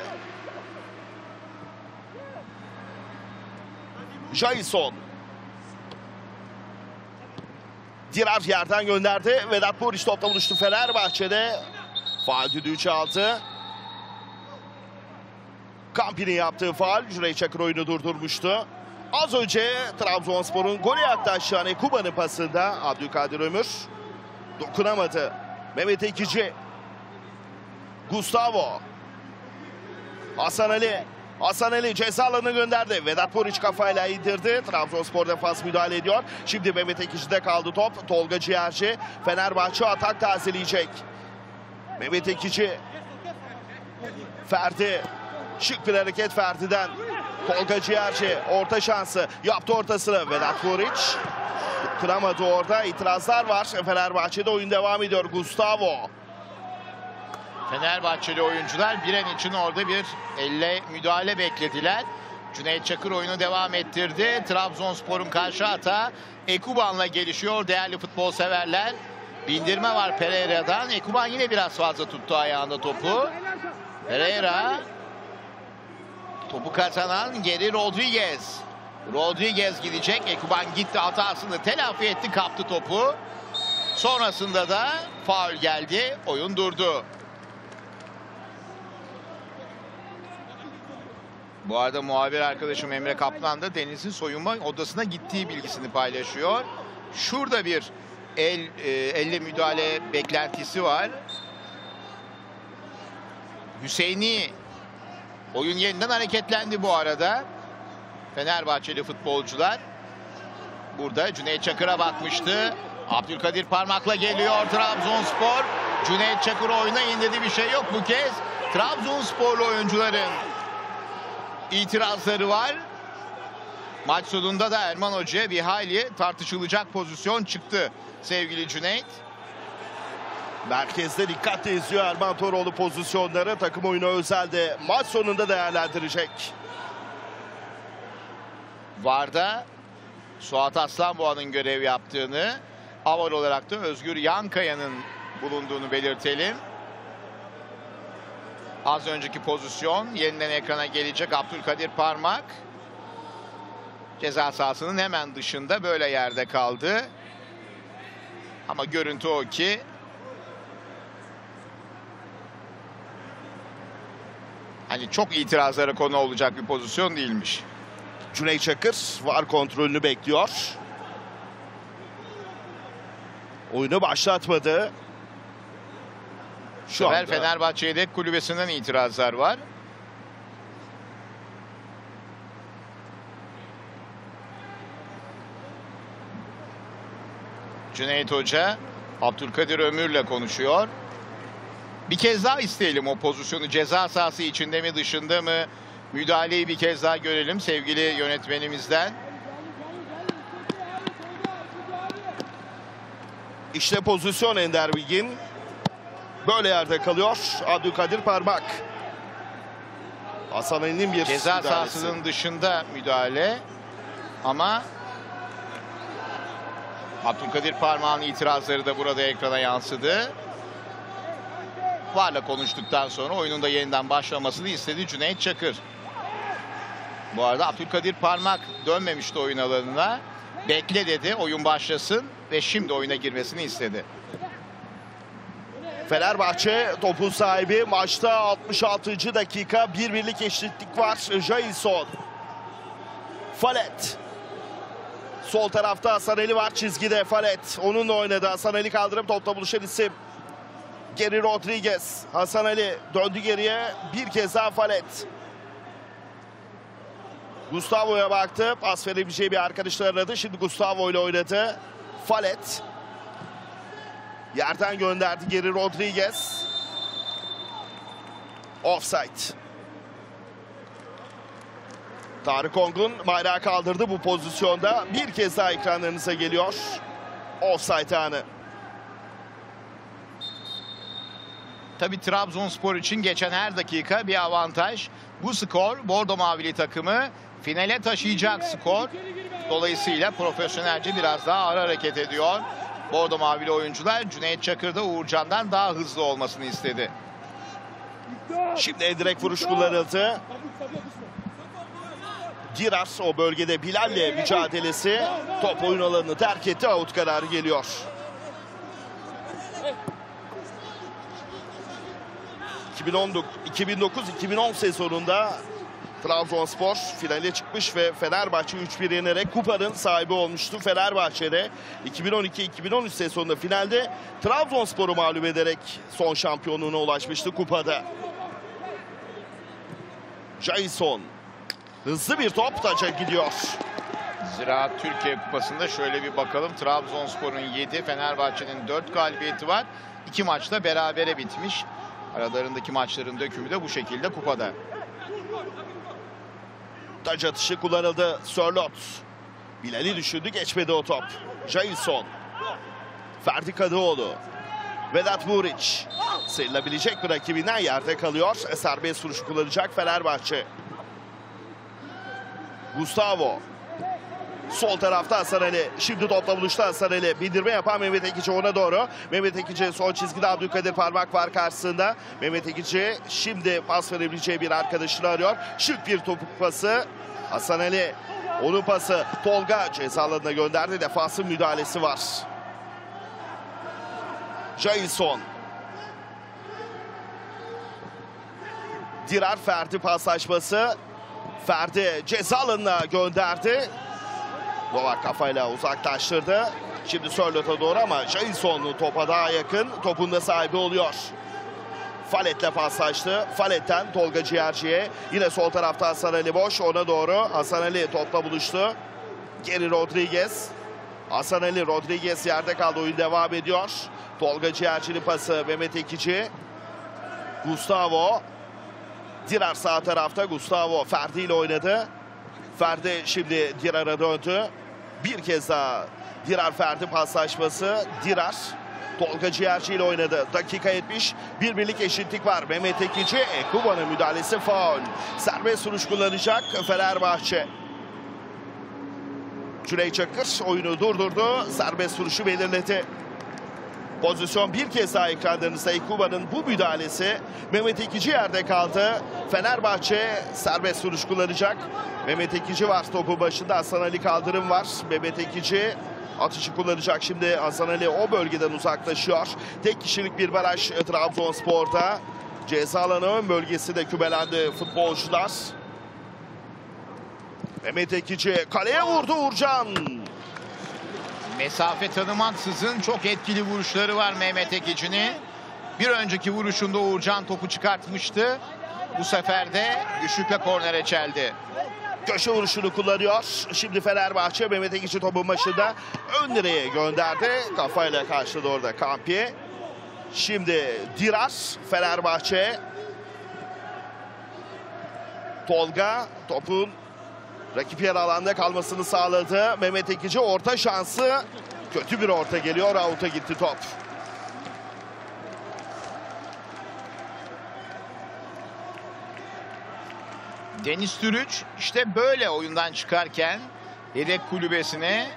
Jason. Dirar yerden gönderdi. Vedat Buriç topla buluştu Fenerbahçe'de. Faal düdüğü çaldı. Kampi'nin yaptığı faal Cüneyt Çakır oyunu durdurmuştu. Az önce Trabzonspor'un golü yaklaşan Ekuba'nın pasında Abdülkadir Ömür dokunamadı. Mehmet Ekici. Gustavo. Hasan Ali. Hasan Ali ceza alanına gönderdi. Vedat Boriç kafayla indirdi. Trabzonspor defans müdahale ediyor. Şimdi Mehmet Ekici'de kaldı top. Tolga Ciğerci. Fenerbahçe atak tazeleyecek. Mehmet Ekici. Ferdi. Şık bir hareket Ferdi'den. Tolga Ciğerci orta şansı yaptı ortasını Vedat Boriç. Kıramadı orada itirazlar var. Fenerbahçe'de oyun devam ediyor. Gustavo. Fenerbahçeli oyuncular bir an için orada bir elle müdahale beklediler. Cüneyt Çakır oyunu devam ettirdi. Trabzonspor'un karşı hata Ekuban'la gelişiyor değerli futbol severler. Bindirme var Pereira'dan. Ekuban yine biraz fazla tuttu ayağında topu. Pereira topu kazanan geri Rodriguez. Rodriguez gidecek. Ekuban gitti hatasını telafi etti kaptı topu. Sonrasında da faul geldi. Oyun durdu. Bu arada muhabir arkadaşım Emre Kaplan da Deniz'in soyunma odasına gittiği bilgisini paylaşıyor. Şurada bir el e, elle müdahale beklentisi var. Hüseyin'i oyun yeniden hareketlendi bu arada. Fenerbahçeli futbolcular burada Cüneyt Çakır'a bakmıştı. Abdülkadir parmakla geliyor Trabzonspor. Cüneyt Çakır oyuna indirdi bir şey yok bu kez. Trabzonsporlu oyuncuların itirazları var. Maç sonunda da Erman Hoca bir hayli tartışılacak pozisyon çıktı sevgili Cüneyt. Merkezde dikkatle izliyor Erman Toroğlu pozisyonları. Takım oyunu özelde maç sonunda değerlendirecek. Varda Suat Aslanboğa'nın görev yaptığını, avar olarak da Özgür Yankaya'nın bulunduğunu belirtelim. Az önceki pozisyon yeniden ekrana gelecek Abdülkadir Parmak. Ceza sahasının hemen dışında böyle yerde kaldı. Ama görüntü o ki hani çok itirazlara konu olacak bir pozisyon değilmiş. Cüneyt Çakır var kontrolünü bekliyor. Oyunu başlatmadı. Şu Şu anda Fenerbahçe yedek kulübesinden itirazlar var. Cüneyt Hoca Abdülkadir Ömür'le konuşuyor. Bir kez daha isteyelim o pozisyonu. Ceza sahası içinde mi dışında mı? Müdahaleyi bir kez daha görelim sevgili yönetmenimizden. işte pozisyon Ender Bilgin. Böyle yerde kalıyor Abdülkadir Parmak. Hasan Ali'nin bir Ceza müdahalesi. sahasının dışında müdahale ama Abdülkadir Parmağ'ın itirazları da burada ekrana yansıdı. Varla konuştuktan sonra oyunun da yeniden başlamasını istedi Cüneyt Çakır. Bu arada Abdülkadir Parmak dönmemişti oyun alanına. Bekle dedi oyun başlasın ve şimdi oyuna girmesini istedi. Fenerbahçe topun sahibi maçta 66. dakika bir birlik eşitlik var. Jailson. Falet. Sol tarafta Hasan Ali var çizgide Falet. Onunla oynadı. Hasan Ali kaldırıp topla buluşan isim. Geri Rodriguez. Hasan Ali döndü geriye. Bir kez daha Falet. Gustavo'ya baktı. Pas verebileceği bir arkadaşını aradı. Şimdi Gustavo ile oynadı. Falet. Yerden gönderdi geri Rodriguez. Offside. Tarık Ongun bayrağı kaldırdı bu pozisyonda. Bir kez daha ekranlarınıza geliyor. Offside anı. Tabi Trabzonspor için geçen her dakika bir avantaj. Bu skor Bordo Mavili takımı finale taşıyacak skor. Dolayısıyla profesyonelce biraz daha ağır hareket ediyor. Bordo Mavili oyuncular Cüneyt Çakır'da Uğurcan'dan daha hızlı olmasını istedi. Şimdi direkt vuruş kullanıldı. Giras o bölgede Bilal'le mücadelesi. Top oyun alanını terk etti. Out kararı geliyor. 2009-2010 sezonunda Trabzonspor finale çıkmış ve Fenerbahçe 3-1 yenerek kupanın sahibi olmuştu. Fenerbahçe'de 2012-2013 sezonunda finalde Trabzonspor'u mağlup ederek son şampiyonluğuna ulaşmıştı kupada. Jason hızlı bir top taça gidiyor. Ziraat Türkiye Kupası'nda şöyle bir bakalım. Trabzonspor'un 7, Fenerbahçe'nin 4 galibiyeti var. İki maçta berabere bitmiş. Aralarındaki maçların dökümü de bu şekilde kupada. Taç atışı kullanıldı. Sörlot. Bilal'i düşündü geçmedi o top. Jailson. Ferdi Kadıoğlu. Vedat Muriç. Sıyrılabilecek bir rakibinden yerde kalıyor. Serbest vuruş kullanacak Fenerbahçe. Gustavo. Sol tarafta Hasan Ali. Şimdi topla buluştu Hasan Ali. Bindirme yapan Mehmet Ekici ona doğru. Mehmet Ekici son çizgide Abdülkadir parmak var karşısında. Mehmet Ekici şimdi pas verebileceği bir arkadaşını arıyor. Şık bir topuk pası. Hasan Ali onun pası Tolga ceza gönderdi. Defansın müdahalesi var. Jailson. Dirar Ferdi paslaşması. Ferdi ceza alanına gönderdi. Novak kafayla uzaklaştırdı. Şimdi Sörlot'a doğru ama Jailson topa daha yakın. Topun da sahibi oluyor. Falet'le paslaştı. Falet'ten Tolga Ciğerci'ye. Yine sol tarafta Hasan Ali boş. Ona doğru Hasan Ali topla buluştu. Geri Rodriguez. Hasan Ali Rodriguez yerde kaldı. Oyun devam ediyor. Tolga Ciğerci'nin pası Mehmet Ekici. Gustavo. Dirar sağ tarafta. Gustavo Ferdi ile oynadı. Ferdi şimdi Dirar'a döndü. Bir kez daha Dirar Ferdi paslaşması. Dirar Tolga Ciğerci ile oynadı. Dakika 70. Bir birlik eşitlik var. Mehmet Ekici. Ekuba'nın müdahalesi faul. Serbest vuruş kullanacak Fenerbahçe. Cüneyt Çakır oyunu durdurdu. Serbest vuruşu belirledi. Pozisyon bir kez daha ekranlarınızda Ekuba'nın bu müdahalesi. Mehmet Ekici yerde kaldı. Fenerbahçe serbest vuruş kullanacak. Mehmet Ekici var topu başında. Hasan Ali Kaldırım var. Mehmet Ekici atışı kullanacak. Şimdi Hasan Ali o bölgeden uzaklaşıyor. Tek kişilik bir baraj Trabzonspor'da. Ceza alanı ön bölgesinde kübelendi futbolcular. Mehmet Ekici kaleye vurdu Uğurcan. Mesafe tanımaksızın çok etkili vuruşları var Mehmet Ekici'nin. Bir önceki vuruşunda Uğurcan topu çıkartmıştı. Bu sefer de güçlükle kornere çeldi. Köşe vuruşunu kullanıyor. Şimdi Fenerbahçe Mehmet Ekici topun başında ön direğe gönderdi. Kafayla karşıladı orada Kampi. Şimdi Dirar Fenerbahçe. Tolga topun rakip yer alanda kalmasını sağladı. Mehmet Ekici orta şansı. Kötü bir orta geliyor. Out'a gitti top. Deniz Türüç işte böyle oyundan çıkarken yedek kulübesine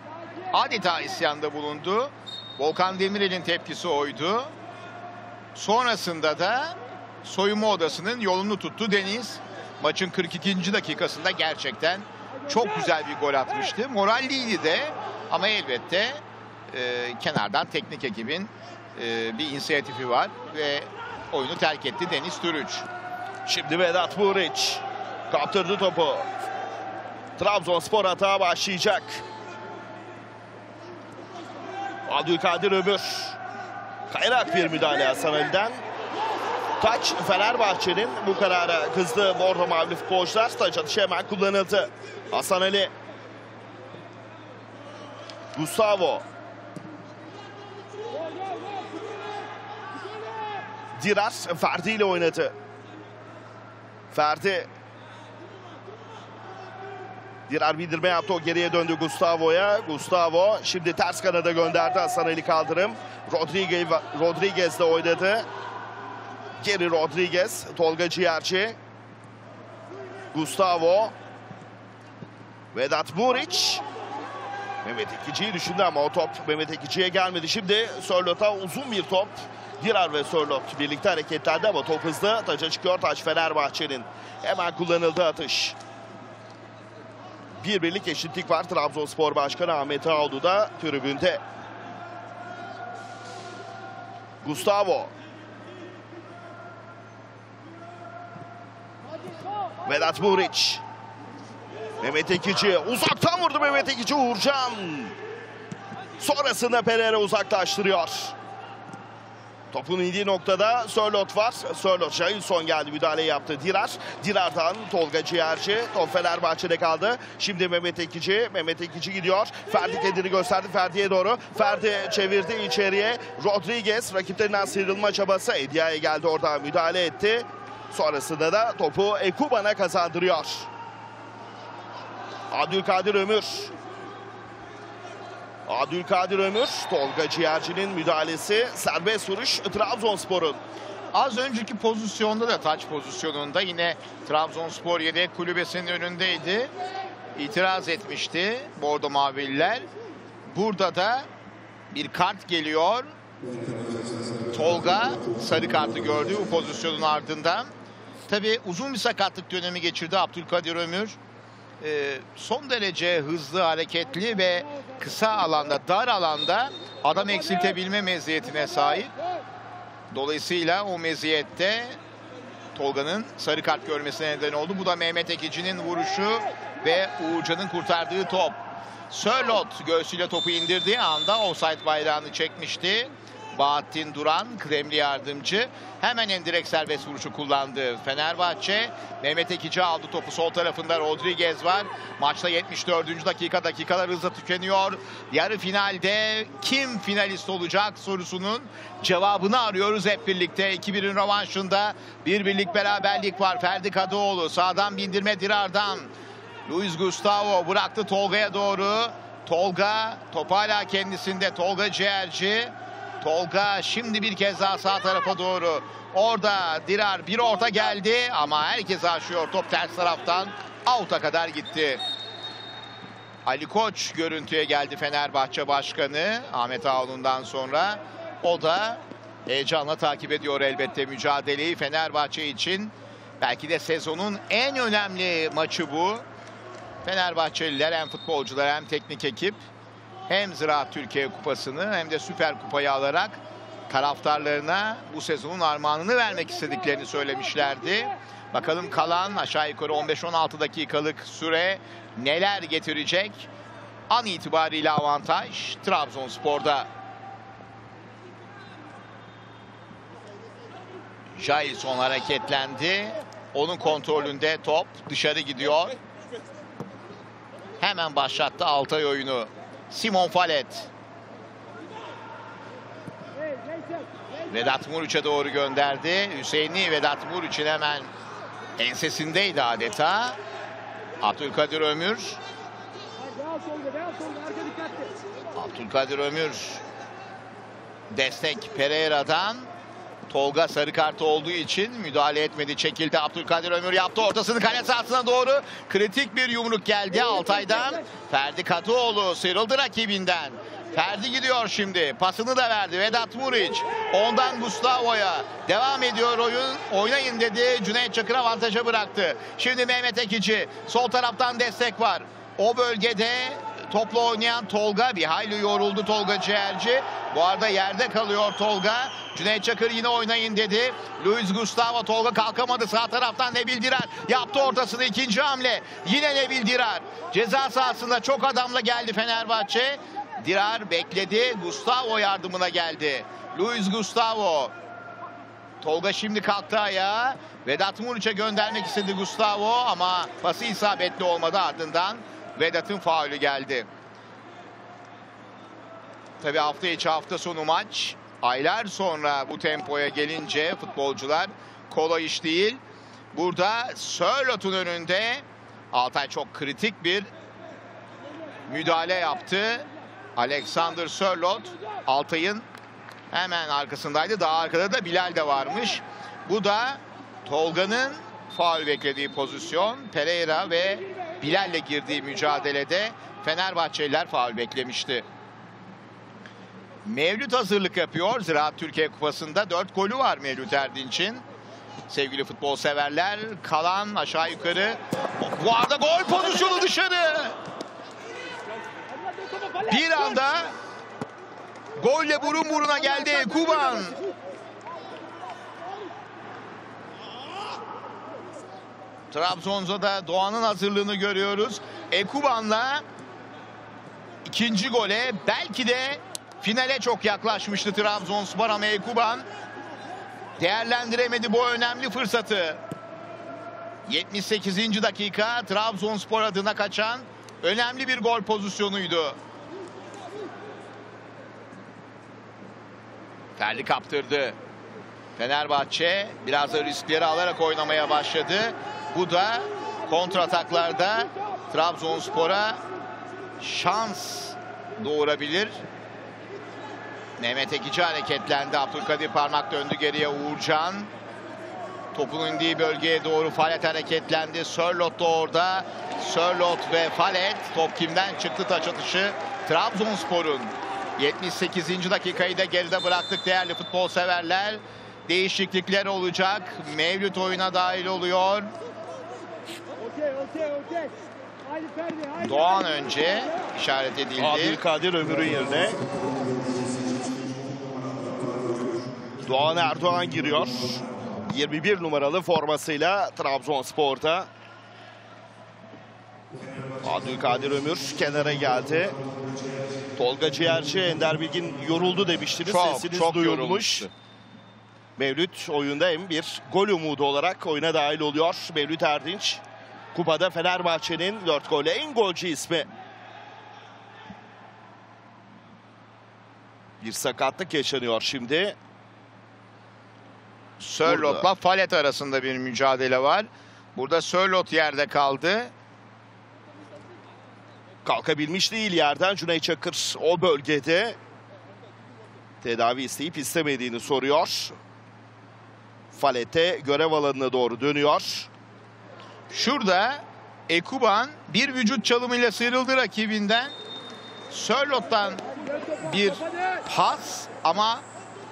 adeta isyanda bulundu. Volkan Demirel'in tepkisi oydu. Sonrasında da soyunma odasının yolunu tuttu Deniz. Maçın 42. dakikasında gerçekten çok güzel bir gol atmıştı. Moralliydi de ama elbette e, kenardan teknik ekibin e, bir inisiyatifi var ve oyunu terk etti Deniz Türüç. Şimdi Vedat Muriç kaptırdı topu. Trabzonspor hata başlayacak. Abdülkadir Ömür. Kayrak bir müdahale Hasan. Taç Fenerbahçe'nin bu karara kızdı Bordo Mavili futbolcular. Taç atışı hemen kullanıldı. Hasan Ali. Gustavo. Dirar Ferdi ile oynadı. Ferdi. Dirar bildirme yaptı o geriye döndü Gustavo'ya. Gustavo şimdi ters kanada gönderdi Hasan Ali Kaldırım. Rodriguez, Rodriguez de oynadı. Geri Rodriguez, Tolga Ciğerci. Gustavo. Vedat Muriç. Mehmet Ekici'yi düşündü ama o top Mehmet Ekici'ye gelmedi. Şimdi Sörlot'a uzun bir top. Dirar ve Sörlot birlikte hareketlendi ama top hızlı. Taça çıkıyor taç Fenerbahçe'nin. Hemen kullanıldı atış. Bir birlik eşitlik var. Trabzonspor Başkanı Ahmet Ağolu da tribünde. Gustavo. Vedat Muriç. Mehmet Ekici uzaktan vurdu Mehmet Ekici Uğurcan. Sonrasında Pereira uzaklaştırıyor. Topun indiği noktada Sörlot var. Sörlot Jailson geldi müdahale yaptı Dirar. Dirar'dan Tolga Ciğerci. Top Fenerbahçe'de kaldı. Şimdi Mehmet Ekici. Mehmet Ekici gidiyor. Ferdi kendini gösterdi Ferdi'ye doğru. Ferdi çevirdi içeriye. Rodriguez rakiplerinden sıyrılma çabası. Edia'ya geldi orada müdahale etti. Sonrasında da topu Ekuban'a kazandırıyor. Abdülkadir Ömür. Abdülkadir Ömür, Tolga Ciğerci'nin müdahalesi serbest vuruş Trabzonspor'un. Az önceki pozisyonda da taç pozisyonunda yine Trabzonspor yedek kulübesinin önündeydi. İtiraz etmişti Bordo Mavililer. Burada da bir kart geliyor. Tolga sarı kartı gördü bu pozisyonun ardından. Tabii uzun bir sakatlık dönemi geçirdi Abdülkadir Ömür. Ee, son derece hızlı, hareketli ve kısa alanda, dar alanda adam eksiltebilme meziyetine sahip. Dolayısıyla o meziyette Tolga'nın sarı kart görmesine neden oldu. Bu da Mehmet Ekici'nin vuruşu ve Uğurcan'ın kurtardığı top. Sörlot göğsüyle topu indirdiği anda offside bayrağını çekmişti. Bahattin Duran, Kremli yardımcı. Hemen en direkt serbest vuruşu kullandı Fenerbahçe. Mehmet Ekici aldı topu sol tarafında Rodriguez var. Maçta 74. dakika dakikalar hızla tükeniyor. Yarı finalde kim finalist olacak sorusunun cevabını arıyoruz hep birlikte. 2-1'in rövanşında bir birlik beraberlik var. Ferdi Kadıoğlu sağdan bindirme Dirar'dan. Luis Gustavo bıraktı Tolga'ya doğru. Tolga top hala kendisinde. Tolga Ciğerci. Tolga şimdi bir kez daha sağ tarafa doğru. Orada Dirar bir orta geldi ama herkes aşıyor. Top ters taraftan out'a kadar gitti. Ali Koç görüntüye geldi Fenerbahçe Başkanı Ahmet Ağol'undan sonra. O da heyecanla takip ediyor elbette mücadeleyi Fenerbahçe için. Belki de sezonun en önemli maçı bu. Fenerbahçeliler hem futbolcular hem teknik ekip hem Ziraat Türkiye Kupası'nı hem de Süper Kupayı alarak taraftarlarına bu sezonun armağanını vermek istediklerini söylemişlerdi. Bakalım kalan aşağı yukarı 15-16 dakikalık süre neler getirecek? An itibariyle avantaj Trabzonspor'da. Jailson hareketlendi. Onun kontrolünde top dışarı gidiyor. Hemen başlattı Altay oyunu. Simon Falet. Vedat Muriç'e doğru gönderdi. Hüseyin'i Vedat Muriç'in hemen ensesindeydi adeta. Abdülkadir Ömür. Abdülkadir Ömür. Destek Pereira'dan. Tolga sarı kartı olduğu için müdahale etmedi. Çekildi. Abdülkadir Ömür yaptı. Ortasını kale sahasına doğru. Kritik bir yumruk geldi Altay'dan. Ferdi Katıoğlu sıyrıldı rakibinden. Ferdi gidiyor şimdi. Pasını da verdi. Vedat Muriç. Ondan Gustavo'ya. Devam ediyor oyun. Oynayın dedi. Cüneyt Çakır avantaja bıraktı. Şimdi Mehmet Ekici. Sol taraftan destek var. O bölgede topla oynayan Tolga. Bir hayli yoruldu Tolga Ciğerci. Bu arada yerde kalıyor Tolga. Cüneyt Çakır yine oynayın dedi. Luis Gustavo Tolga kalkamadı. Sağ taraftan Nebil Dirar yaptı ortasını ikinci hamle. Yine Nebil Dirar. Ceza sahasında çok adamla geldi Fenerbahçe. Dirar bekledi. Gustavo yardımına geldi. Luis Gustavo. Tolga şimdi kalktı ayağa. Vedat Muriç'e göndermek istedi Gustavo ama pası isabetli olmadı ardından Vedat'ın faulü geldi. Tabi hafta içi hafta sonu maç. Aylar sonra bu tempoya gelince futbolcular kolay iş değil. Burada Sörlot'un önünde Altay çok kritik bir müdahale yaptı. Alexander Sörlot Altay'ın hemen arkasındaydı. Daha arkada da Bilal de varmış. Bu da Tolga'nın faul beklediği pozisyon. Pereira ve Bilal'le girdiği mücadelede Fenerbahçeliler faul beklemişti. Mevlüt hazırlık yapıyor. Ziraat Türkiye Kupası'nda 4 golü var Mevlüt Erdinç'in. Sevgili futbol severler kalan aşağı yukarı. Bu arada gol pozisyonu dışarı. Bir anda golle burun buruna geldi Kuban. Trabzon'da Doğan'ın hazırlığını görüyoruz. Ekuban'la ikinci gole belki de finale çok yaklaşmıştı Trabzonspor ama Ekuban değerlendiremedi bu önemli fırsatı. 78. dakika Trabzonspor adına kaçan önemli bir gol pozisyonuydu. Terli kaptırdı. Fenerbahçe biraz da riskleri alarak oynamaya başladı. Bu da kontrataklarda Trabzonspor'a şans doğurabilir. Mehmet Ekici hareketlendi. Abdülkadir parmak döndü geriye Uğurcan. Topun indiği bölgeye doğru Falet hareketlendi. Sörlot da orada. Sörlot ve Falet. Top kimden çıktı taç atışı? Trabzonspor'un 78. dakikayı da geride bıraktık değerli futbol severler. Değişiklikler olacak. Mevlüt oyuna dahil oluyor. Okey okey okey. Haydi Ferdi haydi. Doğan önce işaret edildi. Abdülkadir Ömür'ün yerine. Doğan Erdoğan giriyor. 21 numaralı formasıyla Trabzonspor'da. Abdülkadir Ömür kenara geldi. Tolga Ciğerci, Ender Bilgin yoruldu demiştiniz. Çok, Sesiniz çok duyulmuş. yorulmuştu. Mevlüt oyunda hem bir gol umudu olarak oyuna dahil oluyor. Mevlüt Erdinç kupada Fenerbahçe'nin 4 golle en golcü ismi. Bir sakatlık yaşanıyor şimdi. Sörlot'la Falet arasında bir mücadele var. Burada Sörlot yerde kaldı. Kalkabilmiş değil yerden Cüneyt Çakır o bölgede tedavi isteyip istemediğini soruyor. Falete görev alanına doğru dönüyor. Şurada Ekuban bir vücut çalımıyla sıyrıldı rakibinden. Sörlot'tan bir pas ama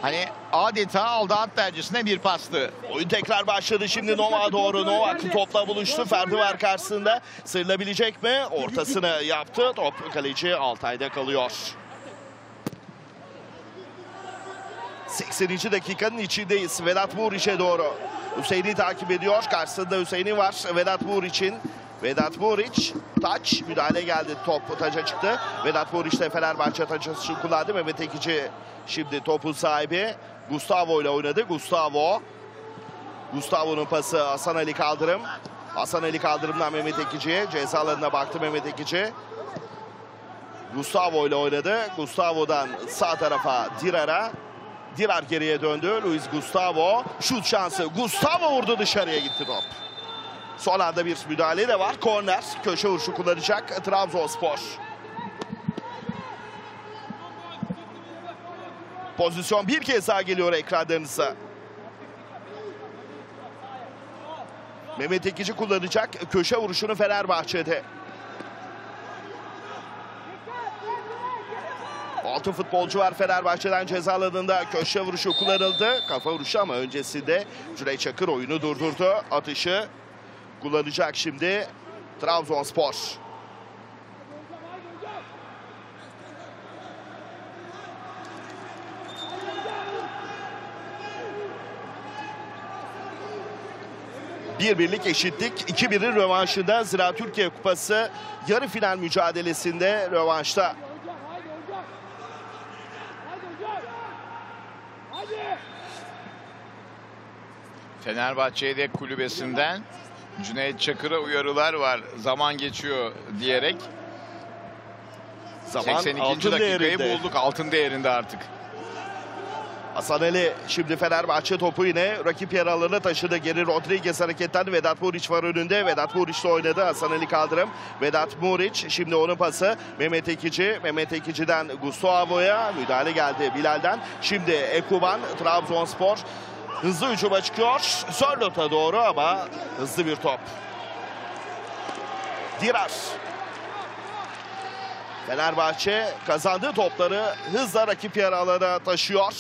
hani adeta aldı at dercesine bir pastı. Oyun tekrar başladı şimdi Novak'a doğru. Novak topla buluştu. Ferdi var karşısında. Sıyrılabilecek mi? Ortasını yaptı. Top kaleci Altay'da kalıyor. 80. dakikanın içindeyiz. Vedat Muriç'e doğru. Hüseyin'i takip ediyor. Karşısında Hüseyin'i var. Vedat Muriç'in. Vedat Muriç taç müdahale geldi top taça çıktı. Vedat Muriç de Fenerbahçe taç için kullandı. Mehmet Ekici şimdi topun sahibi. Gustavo ile oynadı. Gustavo. Gustavo'nun pası Hasan Ali Kaldırım. Hasan Ali Kaldırım'dan Mehmet Ekici'ye. Ceza baktı Mehmet Ekici. Gustavo ile oynadı. Gustavo'dan sağ tarafa Dirar'a. Dirar geriye döndü. Luis Gustavo. Şut şansı. Gustavo vurdu dışarıya gitti top. Son anda bir müdahale de var. Korner. Köşe vuruşu kullanacak Trabzonspor. Pozisyon bir kez daha geliyor ekranlarınıza. Mehmet Ekici kullanacak köşe vuruşunu Fenerbahçe'de. 6 futbolcu var Fenerbahçe'den cezaladığında köşe vuruşu kullanıldı. Kafa vuruşu ama öncesinde Cüney Çakır oyunu durdurdu. Atışı kullanacak şimdi Trabzonspor. Bir birlik eşitlik. 2 birin rövanşında Zira Türkiye Kupası yarı final mücadelesinde rövanşta Fenerbahçe Yedek Kulübesi'nden Cüneyt Çakır'a uyarılar var. Zaman geçiyor diyerek. Zaman 82. altın dakikayı değerinde. bulduk. Altın değerinde artık. Hasan Ali şimdi Fenerbahçe topu yine rakip yer alanına taşıdı. Geri Rodriguez hareketlendi. Vedat Muriç var önünde. Vedat Muriç'le oynadı. Hasan Ali kaldırım. Vedat Muriç şimdi onun pası. Mehmet Ekici. Mehmet Ekici'den Gustavo'ya müdahale geldi Bilal'den. Şimdi Ekuban Trabzonspor hızlı hücuma çıkıyor. Sörlot'a doğru ama hızlı bir top. Dirar. Fenerbahçe kazandığı topları hızla rakip yer taşıyor.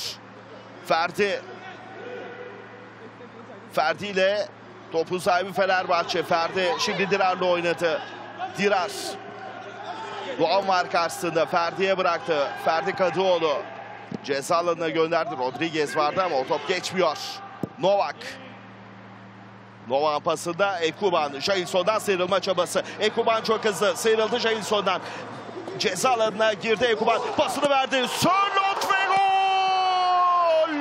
Ferdi. Ferdi ile topun sahibi Fenerbahçe. Ferdi şimdi Dirar'la oynadı. Dirar. Doğan var karşısında. Ferdi'ye bıraktı. Ferdi Kadıoğlu. Ceza alanına gönderdi. Rodriguez vardı ama o top geçmiyor. Novak. Novak'ın pasında Ekuban. Jailson'dan sıyrılma çabası. Ekuban çok hızlı. Sıyrıldı Jailson'dan. Ceza alanına girdi Ekuban. Pasını verdi. Sörlot ve gol!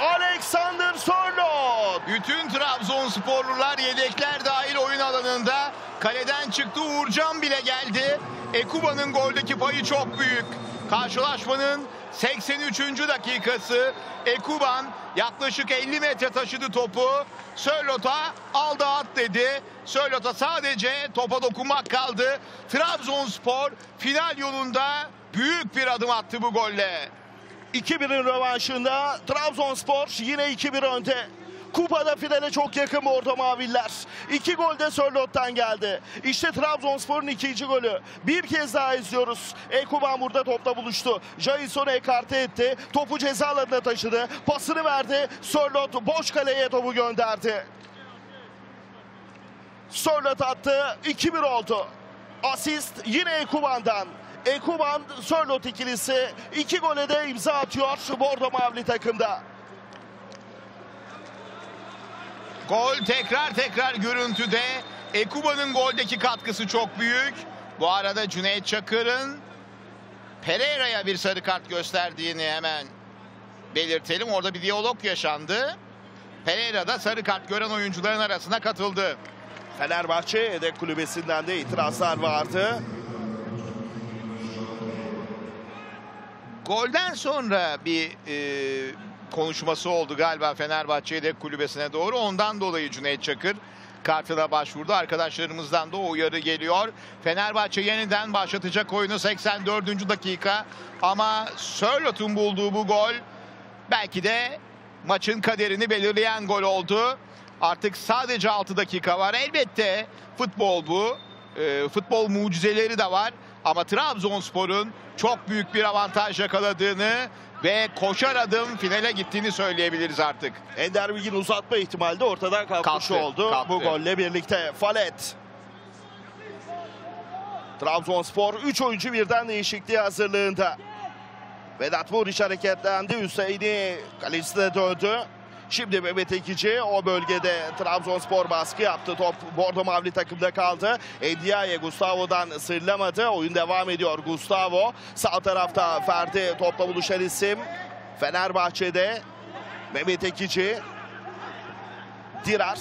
Alexander Sörlot. Bütün Trabzonsporlular yedekler dahil oyun alanında. Kaleden çıktı Uğurcan bile geldi. Ekuba'nın goldeki payı çok büyük. Karşılaşmanın 83. dakikası. Ekuban yaklaşık 50 metre taşıdı topu. Sörlot'a aldı at dedi. Sörlot'a sadece topa dokunmak kaldı. Trabzonspor final yolunda büyük bir adım attı bu golle. 2-1'in rövanşında Trabzonspor yine 2-1 önde. Kupada finale çok yakın Bordo Maviller. İki gol de Sörlot'tan geldi. İşte Trabzonspor'un ikinci golü. Bir kez daha izliyoruz. Ekuban burada topla buluştu. Jailson'u ekarte etti. Topu ceza alanına taşıdı. Pasını verdi. Sörlot boş kaleye topu gönderdi. Sörlot attı. 2-1 oldu. Asist yine Ekuban'dan. Ekuban Sörlot ikilisi iki gole de imza atıyor Bordo Mavili takımda. Gol tekrar tekrar görüntüde. Ekuba'nın goldeki katkısı çok büyük. Bu arada Cüneyt Çakır'ın Pereira'ya bir sarı kart gösterdiğini hemen belirtelim. Orada bir diyalog yaşandı. Pereira da sarı kart gören oyuncuların arasına katıldı. Fenerbahçe yedek kulübesinden de itirazlar vardı. Golden sonra bir e, konuşması oldu galiba Fenerbahçe yedek kulübesine doğru. Ondan dolayı Cüneyt Çakır kartına başvurdu. Arkadaşlarımızdan da o uyarı geliyor. Fenerbahçe yeniden başlatacak oyunu 84. dakika. Ama Sörlot'un bulduğu bu gol belki de maçın kaderini belirleyen gol oldu. Artık sadece 6 dakika var. Elbette futbol bu. E, futbol mucizeleri de var. Ama Trabzonspor'un çok büyük bir avantaj yakaladığını ve koşar adım finale gittiğini söyleyebiliriz artık. Ender Bilgin uzatma ihtimali de ortadan kalkmış Kalktı, oldu. kalktı. Bu golle birlikte Falet. Trabzonspor 3 oyuncu birden değişikliği hazırlığında. Vedat Muriç hareketlendi. Hüseyin'i kalesine döndü. Şimdi Mehmet Ekici o bölgede Trabzonspor baskı yaptı. Top Bordo Mavli takımda kaldı. Ediaye Gustavo'dan sıyrılamadı. Oyun devam ediyor. Gustavo sağ tarafta Ferdi topla buluşan isim. Fenerbahçe'de Mehmet Ekici. Dirar.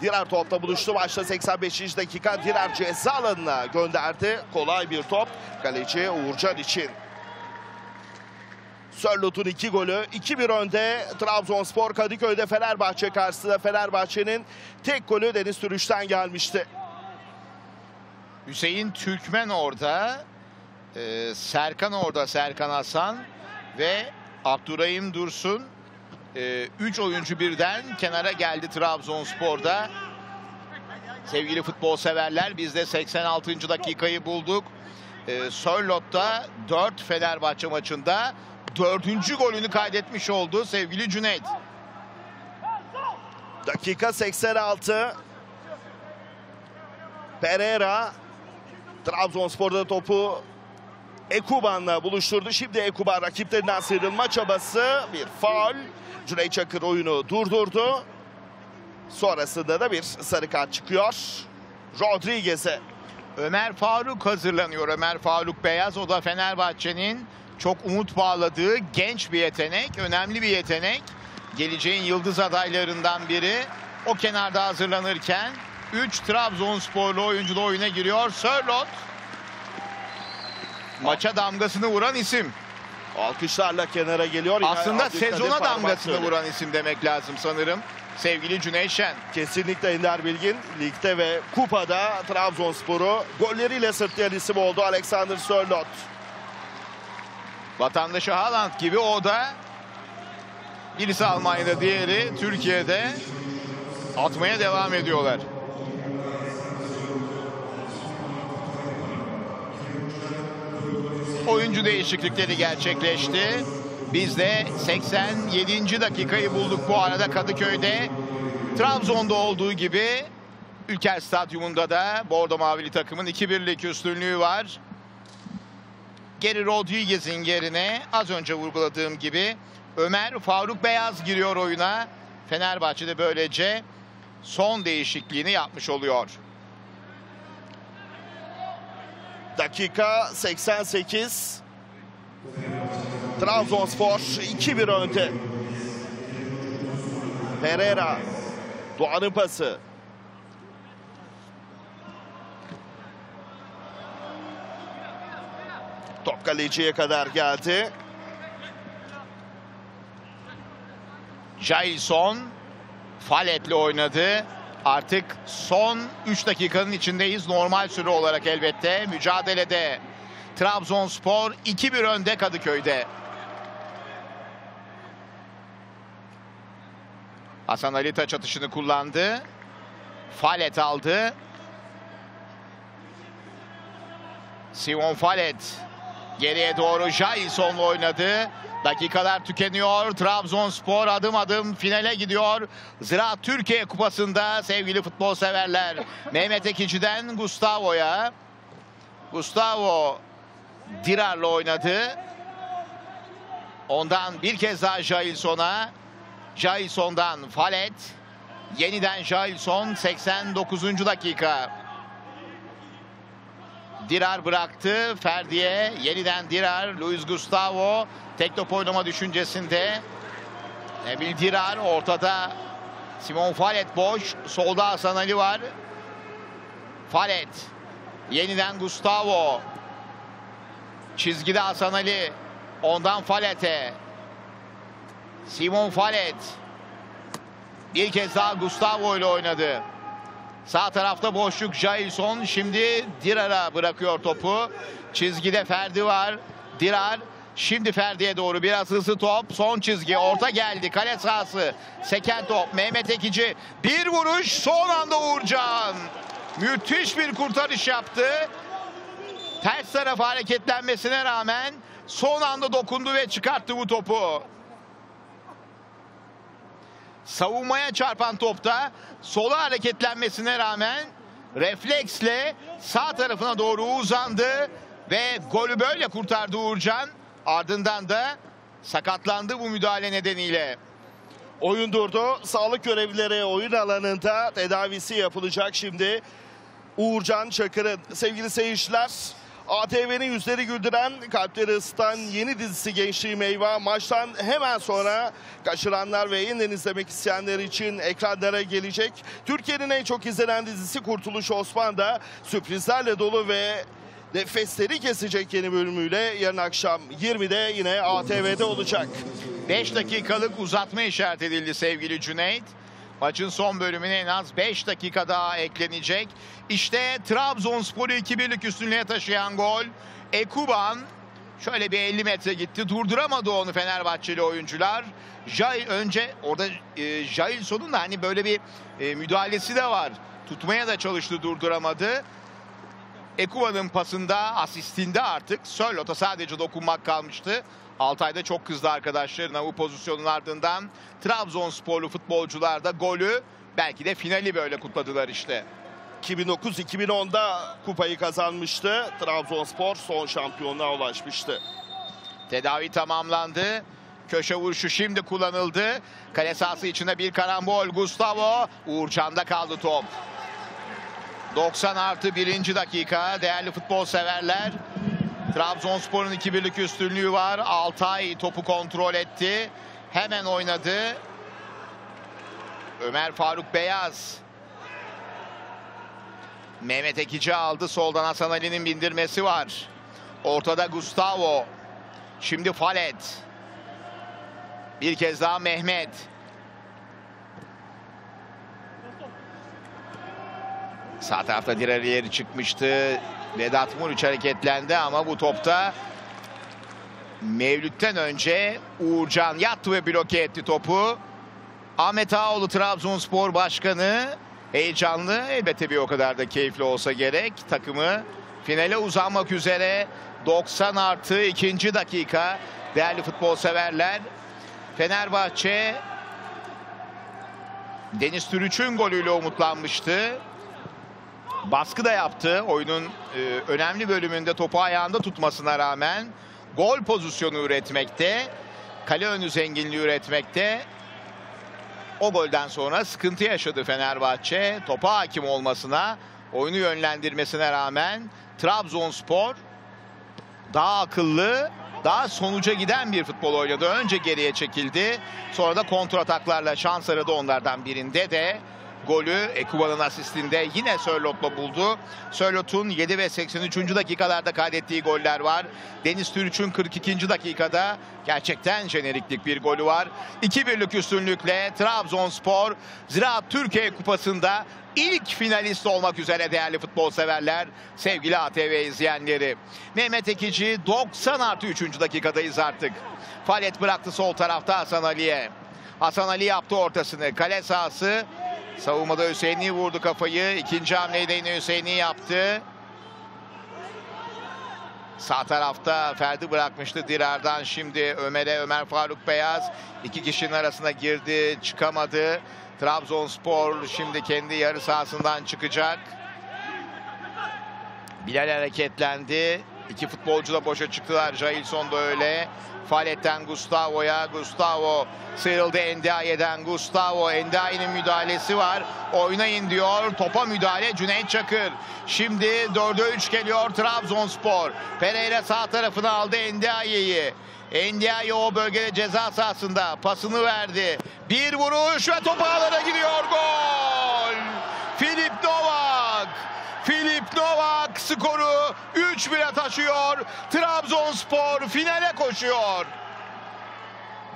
Dirar topla buluştu. Başta 85. dakika Dirar ceza alanına gönderdi. Kolay bir top. Kaleci Uğurcan için. Sörlot'un iki golü 2-1 önde Trabzonspor Kadıköy'de Fenerbahçe karşısında Fenerbahçe'nin tek golü Deniz Türüş'ten gelmişti. Hüseyin Türkmen orada. e, Serkan orada Serkan Hasan ve Abdurrahim Dursun. 3 oyuncu birden kenara geldi Trabzonspor'da. Sevgili futbol severler biz de 86. dakikayı bulduk. E, Sörlot'ta 4 Fenerbahçe maçında dördüncü golünü kaydetmiş oldu sevgili Cüneyt. Dakika 86. Pereira Trabzonspor'da topu Ekuban'la buluşturdu. Şimdi Ekuban rakiplerinden sıyrılma çabası. Bir faul. Cüneyt Çakır oyunu durdurdu. Sonrasında da bir sarı kart çıkıyor. Rodriguez'e. Ömer Faruk hazırlanıyor. Ömer Faruk Beyaz o da Fenerbahçe'nin çok umut bağladığı genç bir yetenek, önemli bir yetenek. Geleceğin yıldız adaylarından biri. O kenarda hazırlanırken 3 Trabzonsporlu oyuncu da oyuna giriyor. Sörlot maça damgasını vuran isim. Alkışlarla kenara geliyor. Aslında Abdülkadir sezona damgasını vuran isim demek lazım sanırım. Sevgili Cüneyt Şen. Kesinlikle Ender Bilgin ligde ve kupada Trabzonspor'u golleriyle sırtlayan isim oldu Alexander Sörloth. Vatandaşı Haaland gibi o da birisi Almanya'da diğeri Türkiye'de atmaya devam ediyorlar. Oyuncu değişiklikleri gerçekleşti. Biz de 87. dakikayı bulduk bu arada Kadıköy'de. Trabzon'da olduğu gibi Ülker Stadyumunda da Bordo Mavili takımın 2-1'lik üstünlüğü var. Geri Rodriguez'in yerine az önce vurguladığım gibi Ömer Faruk Beyaz giriyor oyuna. Fenerbahçe'de böylece son değişikliğini yapmış oluyor. Dakika 88. Trabzonspor 2-1 önde. Pereira. Doğan'ın pası. Top kaleciye kadar geldi. Jailson Falet'le oynadı. Artık son 3 dakikanın içindeyiz. Normal süre olarak elbette. Mücadelede Trabzonspor 2-1 önde Kadıköy'de. Hasan Ali taç atışını kullandı. Falet aldı. Simon Falet geriye doğru Jailson'la oynadı. Dakikalar tükeniyor. Trabzonspor adım adım finale gidiyor. Ziraat Türkiye Kupası'nda sevgili futbol severler. [LAUGHS] Mehmet Ekici'den Gustavo'ya. Gustavo Dirar'la oynadı. Ondan bir kez daha Jailson'a. Jailson'dan Falet. Yeniden Jailson 89. dakika. Dirar bıraktı. Ferdi'ye yeniden Dirar. Luis Gustavo tek top oynama düşüncesinde. Emil Dirar ortada. Simon Falet boş. Solda Hasan Ali var. Falet. Yeniden Gustavo. Çizgide Hasan Ali. Ondan Falet'e. Simon Falet. Bir kez daha Gustavo ile oynadı. Sağ tarafta boşluk Jailson. Şimdi Dirar'a bırakıyor topu. Çizgide Ferdi var. Dirar. Şimdi Ferdi'ye doğru biraz hızlı top. Son çizgi. Orta geldi. Kale sahası. Seken top. Mehmet Ekici. Bir vuruş. Son anda Uğurcan. Müthiş bir kurtarış yaptı. Ters tarafa hareketlenmesine rağmen son anda dokundu ve çıkarttı bu topu. Savunmaya çarpan topta sola hareketlenmesine rağmen refleksle sağ tarafına doğru uzandı ve golü böyle kurtardı Uğurcan. Ardından da sakatlandı bu müdahale nedeniyle. Oyun durdu. Sağlık görevlileri oyun alanında tedavisi yapılacak şimdi. Uğurcan Çakır'ın sevgili seyirciler ATV'nin yüzleri güldüren, kalpleri ısıtan yeni dizisi Gençliğim Eyvah maçtan hemen sonra kaçıranlar ve yeniden izlemek isteyenler için ekranlara gelecek. Türkiye'nin en çok izlenen dizisi Kurtuluş Osman da sürprizlerle dolu ve nefesleri kesecek yeni bölümüyle yarın akşam 20'de yine ATV'de olacak. 5 dakikalık uzatma işaret edildi sevgili Cüneyt. Maçın son bölümüne en az 5 dakika daha eklenecek. İşte Trabzonspor'u 2-1'lik üstünlüğe taşıyan gol. Ekuban şöyle bir 50 metre gitti. Durduramadı onu Fenerbahçeli oyuncular. Jai önce orada e, Jailson'un da hani böyle bir e, müdahalesi de var. Tutmaya da çalıştı durduramadı. Ekuba'nın pasında, asistinde artık Sörlot'a sadece dokunmak kalmıştı. Altay'da çok kızdı arkadaşlarına bu pozisyonun ardından. Trabzonsporlu futbolcular da golü belki de finali böyle kutladılar işte. 2009-2010'da kupayı kazanmıştı. Trabzonspor son şampiyonluğa ulaşmıştı. Tedavi tamamlandı. Köşe vuruşu şimdi kullanıldı. Kale sahası içinde bir karambol. Gustavo. Uğurcan'da kaldı top. 90 artı 1. dakika. Değerli futbol severler. Trabzonspor'un 2-1'lik üstünlüğü var. Altay topu kontrol etti. Hemen oynadı. Ömer Faruk Beyaz. Mehmet Ekici aldı. Soldan Hasan Ali'nin bindirmesi var. Ortada Gustavo. Şimdi Falet. Bir kez daha Mehmet. Sağ tarafta Dirarieri çıkmıştı. Vedat Muriç hareketlendi ama bu topta Mevlüt'ten önce Uğurcan yattı ve bloke etti topu. Ahmet Ağoğlu Trabzonspor Başkanı heyecanlı elbette bir o kadar da keyifli olsa gerek. Takımı finale uzanmak üzere 90 artı 2. dakika değerli futbol severler. Fenerbahçe Deniz Türüç'ün golüyle umutlanmıştı. Baskı da yaptı. Oyunun e, önemli bölümünde topu ayağında tutmasına rağmen gol pozisyonu üretmekte. Kale önü zenginliği üretmekte. O golden sonra sıkıntı yaşadı Fenerbahçe. Topa hakim olmasına, oyunu yönlendirmesine rağmen Trabzonspor daha akıllı, daha sonuca giden bir futbol oynadı. Önce geriye çekildi. Sonra da kontrataklarla şans aradı onlardan birinde de golü Ekuba'nın asistinde yine Sörlot'la buldu. Sörlot'un 7 ve 83. dakikalarda kaydettiği goller var. Deniz Türüç'ün 42. dakikada gerçekten jeneriklik bir golü var. 2-1'lik üstünlükle Trabzonspor Ziraat Türkiye Kupası'nda ilk finalist olmak üzere değerli futbol severler, sevgili ATV izleyenleri. Mehmet Ekici 90 artı 3. dakikadayız artık. Faaliyet bıraktı sol tarafta Hasan Ali'ye. Hasan Ali yaptı ortasını. Kale sahası Savunmada Hüseyin'i vurdu kafayı. İkinci hamleyi de yine Hüseyin'i yaptı. Sağ tarafta Ferdi bırakmıştı Dirar'dan. Şimdi Ömer'e Ömer Faruk Beyaz. iki kişinin arasına girdi. Çıkamadı. Trabzonspor şimdi kendi yarı sahasından çıkacak. Bilal hareketlendi. İki futbolcu da boşa çıktılar. Jailson da öyle. Faletten Gustavo'ya. Gustavo sıyrıldı Endiaye'den. Gustavo Endiaye'nin müdahalesi var. Oynayın diyor. Topa müdahale Cüneyt Çakır. Şimdi 4'e 3 geliyor Trabzonspor. Pereira sağ tarafına aldı Endiaye'yi. Endiaye o bölgede ceza sahasında pasını verdi. Bir vuruş ve top ağlara gidiyor. Gol! Filip Novak! Filip Novak skoru 3-1'e taşıyor. Trabzonspor finale koşuyor.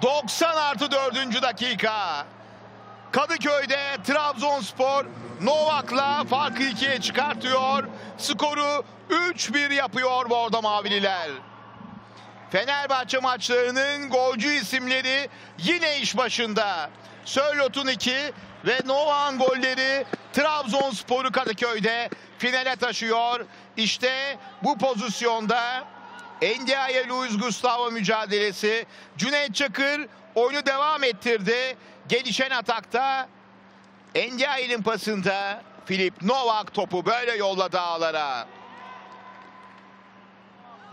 90 artı 4. dakika. Kadıköy'de Trabzonspor Novak'la farkı ikiye çıkartıyor. Skoru 3-1 yapıyor Bordo Mavililer. Fenerbahçe maçlarının golcü isimleri yine iş başında. Sörlot'un 2 ve Novak'ın golleri Trabzonspor'u Kadıköy'de finale taşıyor. İşte bu pozisyonda Endiaye Luis Gustavo mücadelesi. Cüneyt Çakır oyunu devam ettirdi. Gelişen atakta Endiaye'nin pasında Filip Novak topu böyle yolladı ağlara.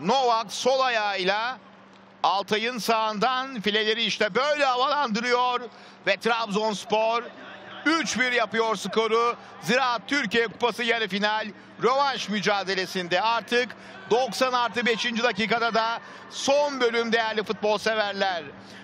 Novak sol ayağıyla Altay'ın sağından fileleri işte böyle havalandırıyor ve Trabzonspor 3-1 yapıyor skoru. Ziraat Türkiye Kupası yarı final rövanş mücadelesinde artık 90 artı 5. dakikada da son bölüm değerli futbol severler.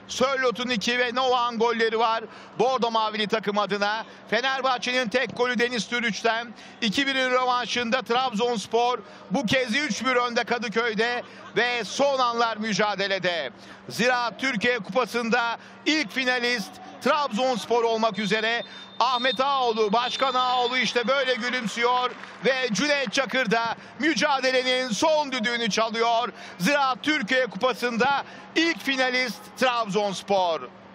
Sörlot'un 2 ve Novak'ın golleri var. Bordo Mavili takım adına. Fenerbahçe'nin tek golü Deniz Türüç'ten. 2-1'in rövanşında Trabzonspor bu kez 3-1 önde Kadıköy'de ve son anlar mücadelede. Ziraat Türkiye Kupası'nda ilk finalist Trabzonspor olmak üzere Ahmet Ağoğlu, Başkan Ağoğlu işte böyle gülümsüyor ve Cüneyt Çakır da mücadelenin son düdüğünü çalıyor. Ziraat Türkiye Kupası'nda ilk finalist Trabzonspor.